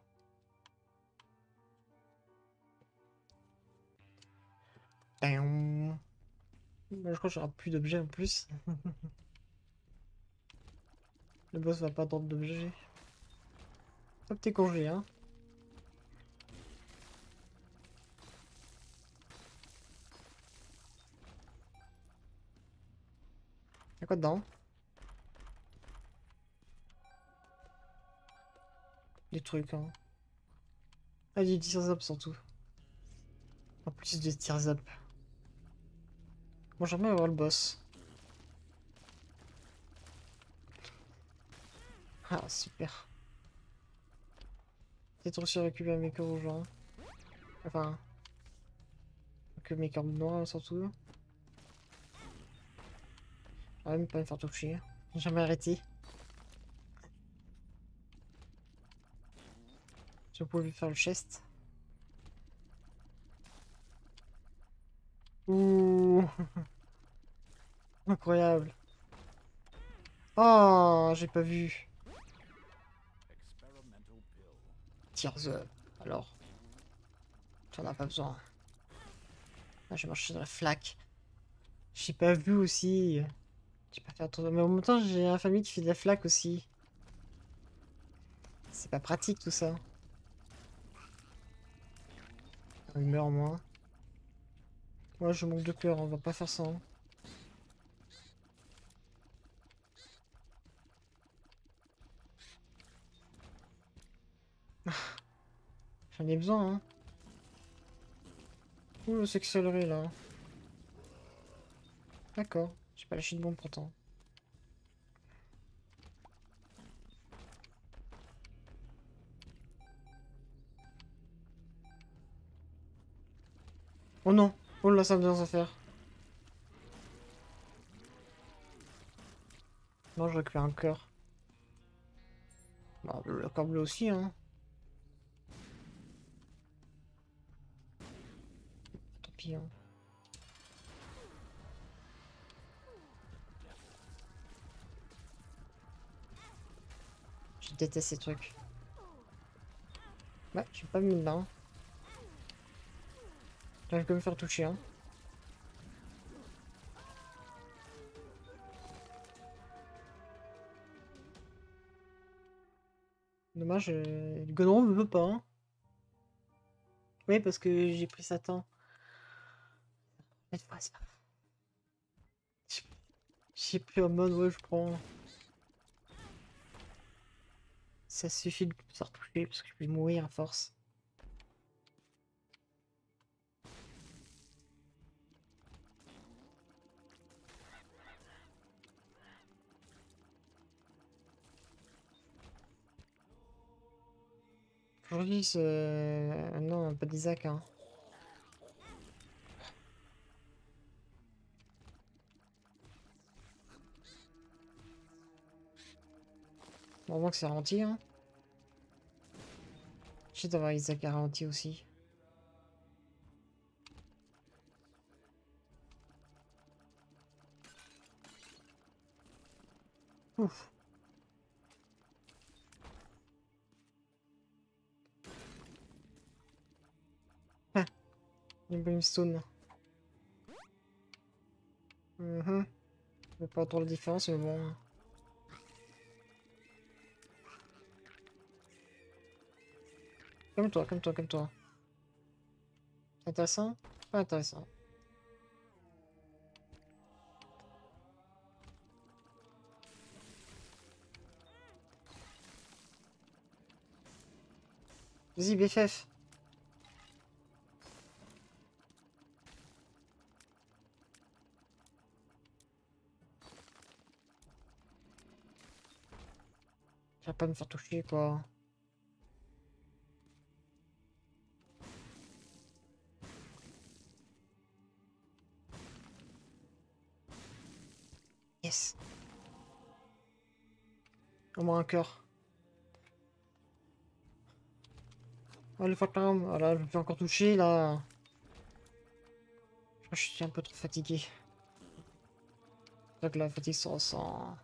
Bah, je crois que j'aurai plus d'objets en plus. Le boss va pas attendre d'objets. Hop, t'es congé, hein. Y'a quoi dedans? Des trucs, hein. Ah, du up surtout. En plus de tir up. Bon, j'aimerais avoir le boss. Ah, super. Peut-être aussi récupérer mes corps aux. Enfin. Que mes corps noirs surtout. Ah, même pas me faire toucher. Jamais arrêté. Je pouvais faire le chest. Ouh. Incroyable. Oh, j'ai pas vu. Tears up. Alors. Tu en as pas besoin. Là, j'ai marché dans la flaque. J'ai pas vu aussi. J'ai pas fait attention. Mais en même temps, j'ai un famille qui fait de la flaque aussi. C'est pas pratique tout ça. Il meurt moi. Moi je manque de cœur, on va pas faire ça. hein. J'en ai besoin, hein. Ouh, c'est accéléré là? D'accord, j'ai pas lâché de bombe pourtant. Oh non Oh là, ça me vient à faire. Non, je récupère un cœur. Bah, le cœur bleu aussi, hein. Tant pis, hein. Je déteste ces trucs. Ouais, je suis pas mis dedans. J'arrive quand même à me faire toucher, hein. Dommage, euh, le goudron me veut pas, hein. Oui, parce que j'ai pris Satan. J'ai- pris en mode, ouais, je prends. Ça suffit de se retoucher parce que je vais mourir à force. Aujourd'hui, c'est... Non, pas d'Isaac, hein. Bon, au que c'est ralenti, hein. Je d'avoir Isaac à ralenti aussi. Ouf. Brimstone. Mhm. Je pas trop la différence, mais bon. Comme toi, comme toi, comme toi. Intéressant? Pas intéressant. Vas-y, BFF. Va pas me faire toucher quoi. Yes. Au moins un cœur. Oh les fantômes, voilà, je me fais encore toucher là. Je suis un peu trop fatigué. Que la fatigue se ressent.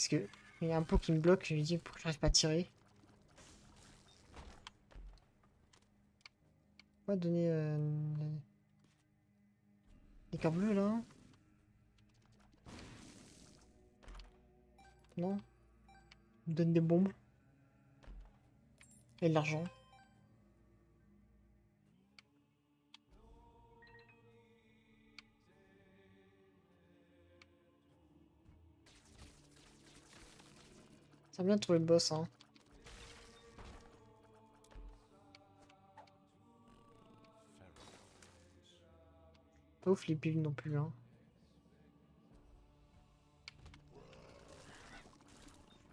Qu'est-ce que... Il y a un pot qui me bloque, je lui dis pourquoi j'arrive pas à tirer. On va donner... Euh... Les cartes bleues là Non me donne des bombes. Et de l'argent. Ça bien de trouver le boss, hein. Pas ouf les piles non plus, hein.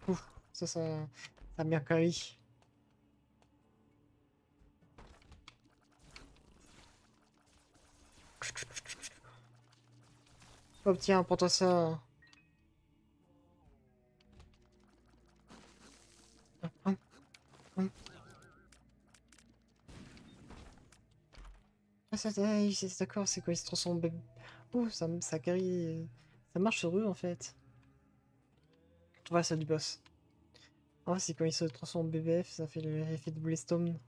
Ouf, ça, ça, ça a bien carry. Oh tiens, pour toi ça. D'accord, c'est quoi, il se transforme en bébé? Oh, ça, ça. Ça marche sur eux en fait. Ouais, c'est du boss. Ah, c'est quand il se transforme en BBF, ça fait l'effet de Blaystone.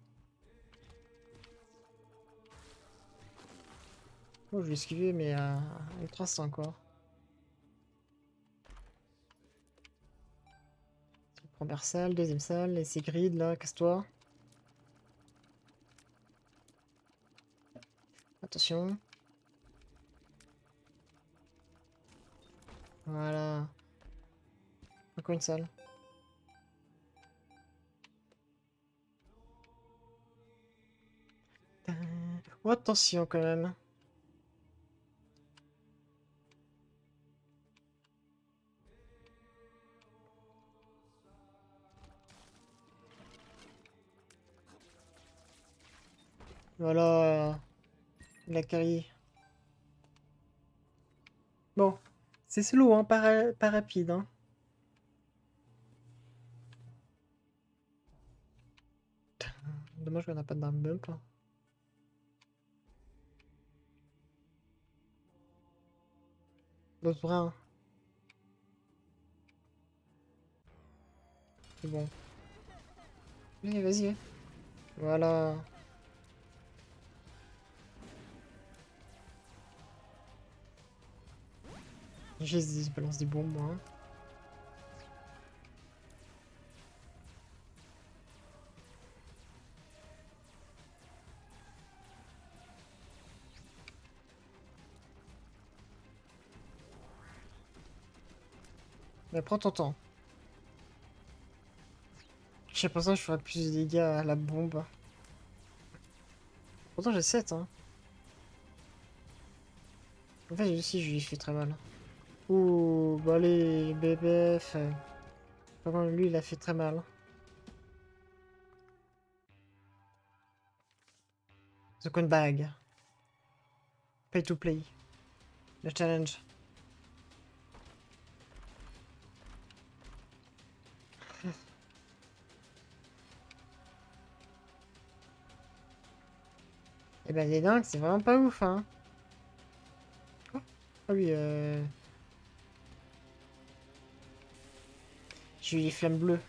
Oh, je vais esquiver, mais euh, ultra encore. Première salle, deuxième salle, et c'est grid là, casse-toi. Attention. Voilà. Encore une salle. Oh, attention quand même. Voilà. La carrière. Bon. C'est slow, hein, pas, rapide, hein. Dommage qu'on n'a pas de bump. Hein. L'autre bras. C'est bon. Allez, vas-y. Voilà. J'ai balance des bombes, moi. Mais prends ton temps. Je sais pas ça, je ferais plus de dégâts à la bombe. Pourtant j'ai 7 hein. En fait aussi je lui fais très mal. Ouh, bah allez, BBF. Par lui il a fait très mal. The Coin Bag. Pay to play. Le challenge. Eh ben, les dingues, c'est vraiment pas ouf, hein. Oh. Oui, euh... Les flammes bleues.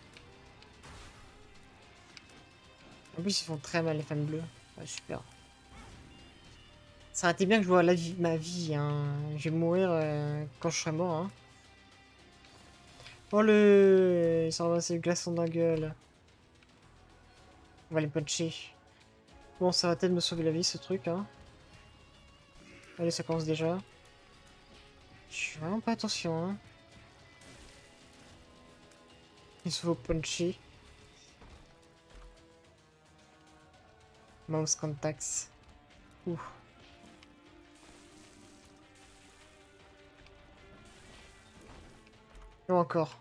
En plus, ils font très mal, les flammes bleues. super. Ça aurait été bien que je vois la vie, ma vie, hein. Je vais mourir euh, quand je serai mort, hein. Oh le... Il s'en va, c'est le glaçon dans la gueule. On va les puncher. Bon, ça va peut-être me sauver la vie, ce truc, hein. Allez, ça commence déjà. Je suis vraiment pas attention, hein. Il se faut punchy. Mouse contacts. Ouh. Non encore.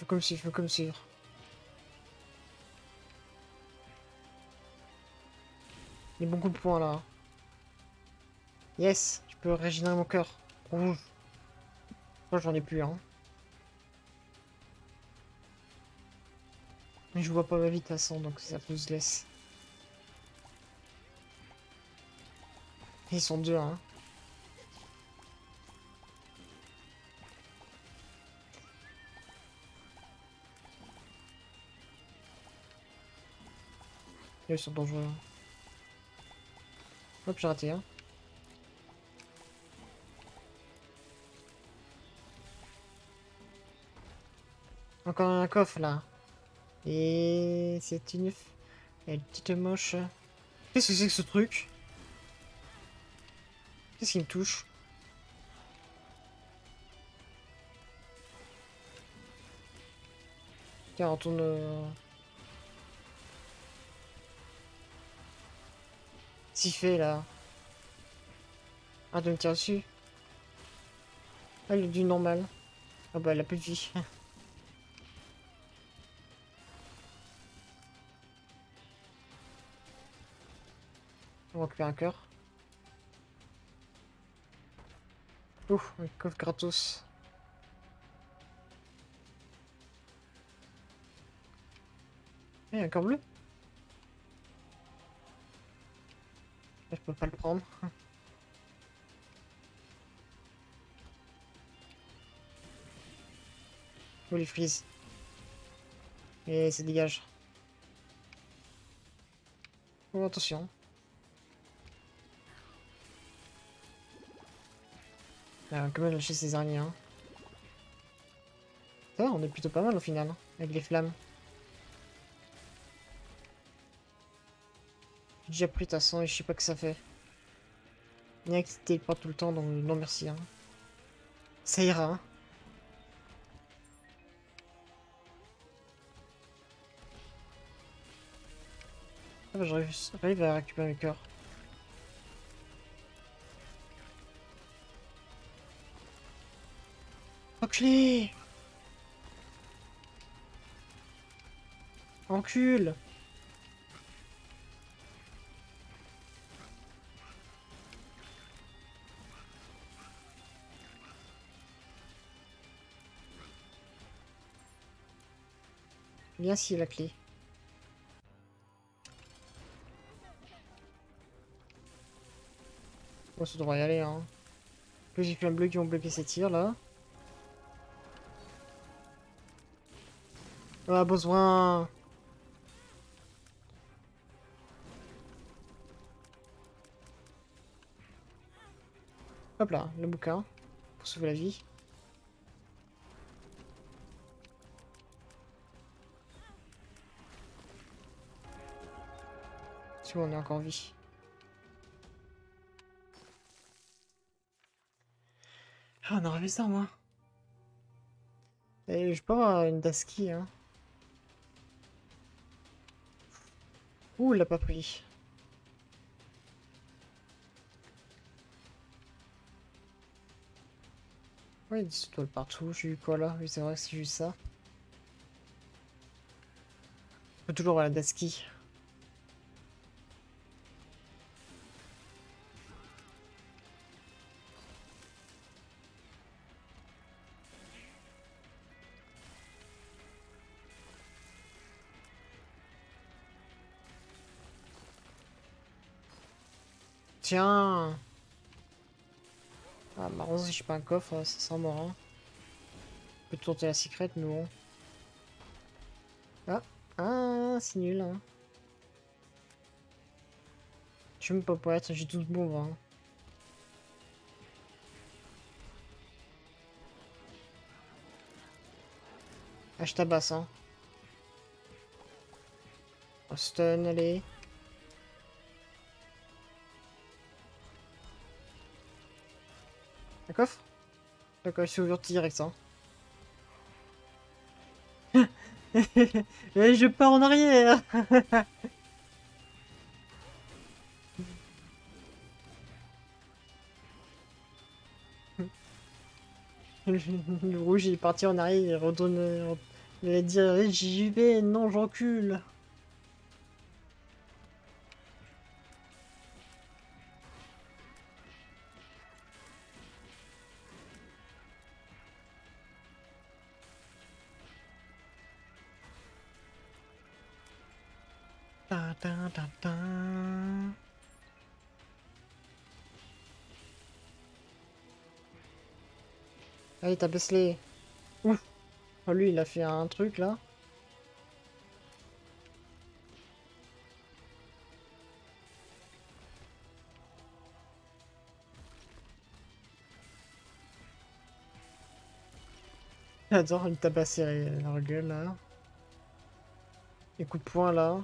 Il comme si, il faut comme suivre. Il y a beaucoup de points là. Yes, je peux régénérer mon cœur. Rouge. Moi j'en ai plus hein. Mais je vois pas ma toute façon, donc ça se laisse. Ils sont deux, hein. Ils sont dangereux. hein. Hop, j'ai raté, hein. Encore un coffre, là. Et c'est une... Elle petite moche. Qu'est-ce que c'est que ce truc? Qu'est-ce qui me touche? Tiens, on retourne... euh, fait, là. Ah, de me tirer dessus. Il est du normal. Ah bah, elle a plus de vie. On va un cœur. Ouf, un coffre gratos. Eh, un cœur bleu Je peux pas le prendre. Où les frises Et ça dégage. Oh, attention. Il a quand même lâché ses. Hein. Ça va, on est plutôt pas mal au final, hein, avec les flammes. J'ai déjà pris toute façon et je sais pas que ça fait. Il y a qui téléporte tout le temps, donc non merci. Hein. Ça ira. Hein. Ah bah, j'arrive à récupérer mes cœurs. Enculé Encule Bien si la clé. Bon, ça devrait y aller, hein. Plus, j'ai plein de bleus qui ont bloqué ces tirs, là. On a besoin. Hop là, le bouquin. Pour sauver la vie. Si on est encore en vie. Ah, on aurait fait ça, moi. Et je peux avoir une Daski, hein. Ouh, il l'a pas pris. Ouais, des étoiles partout. J'ai eu quoi là? Oui, c'est vrai que c'est juste ça. Je peux toujours avoir la Daski. Tiens Ah, marrant si je pas un coffre, ça sent mort. Hein. On peut tourner la secrète, non. Ah, ah c'est nul. Hein. Je me peux pas être, j'ai tout bon. Hein. Ah, je tabasse, hein. Stun, allez. coffre D'accord, il s'ouvre direct, hein. Je pars en arrière. Le rouge, il est parti en arrière, il retourne... Il a dit, eh, j'y vais, non, j'encule Allez, baissé. Ouf. Oh, lui, il a fait un truc là. J'adore il tabasser leur gueule là. Et coup de poing là.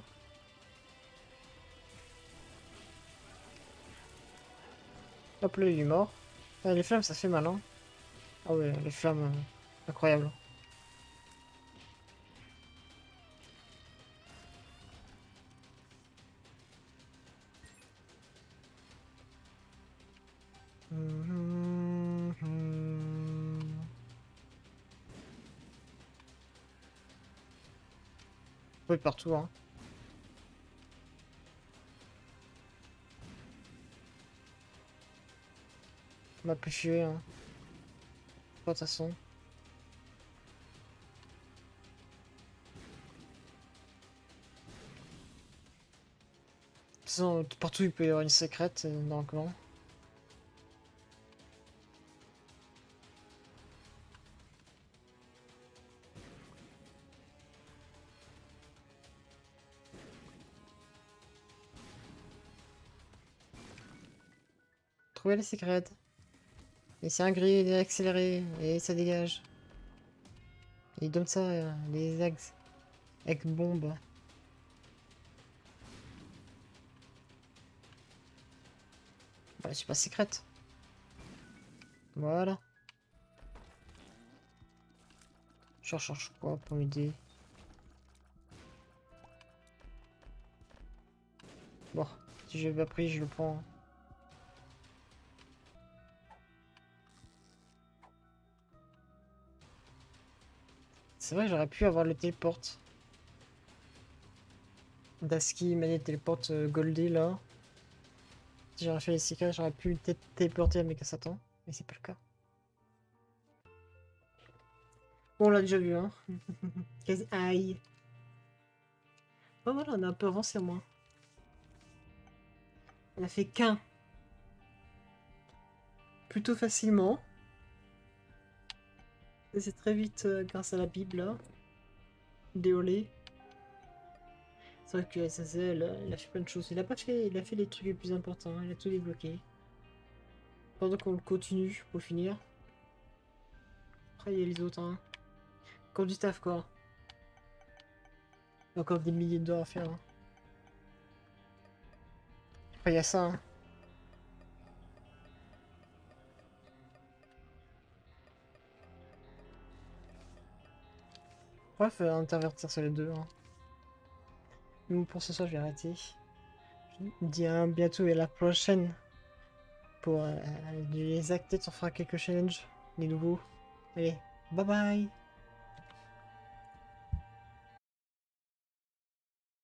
Hop là, il est mort. Ah, les flammes, ça fait mal, hein. Ah ouais, les flammes, euh, incroyable. Oui, partout, hein. On m'a pu fuir, hein. De toute façon. Partout il peut y avoir une secrète euh, dans le clan. Trouver les secrètes. Et c'est un gris, accéléré, et ça dégage. Il donne ça, euh, les axes. Avec bombe. Bah, je suis pas secrète. Voilà. Je recherche quoi pour m'aider? Bon, si je l'ai pas pris, je le prends. C'est vrai, j'aurais pu avoir le téléporte. Daski m'a dit téléporte euh, Goldie là. Si j'aurais fait les secrets, j'aurais pu téléporter à Mecha Satan, mais c'est pas le cas. Bon, on l'a déjà vu, hein. Aïe. Bon, voilà, on a un peu avancé, moins. On a fait qu'un. Plutôt facilement. C'est très vite euh, grâce à la Bible là. Déolé. C'est vrai que SSL, il a fait plein de choses. Il a pas fait, il a fait les trucs les plus importants. Il a tout débloqué. Pendant qu'on continue pour finir. Après il y a les autres. Hein. Encore du taf quoi. Encore des milliers d'heures à faire. Hein. Après il y a ça. Hein. Bref, intervertir sur les deux. Hein. pour ce soir, je vais arrêter. Je dis à bientôt et à la prochaine. Pour euh, les actes, on fera quelques challenges, les nouveaux. Allez, bye bye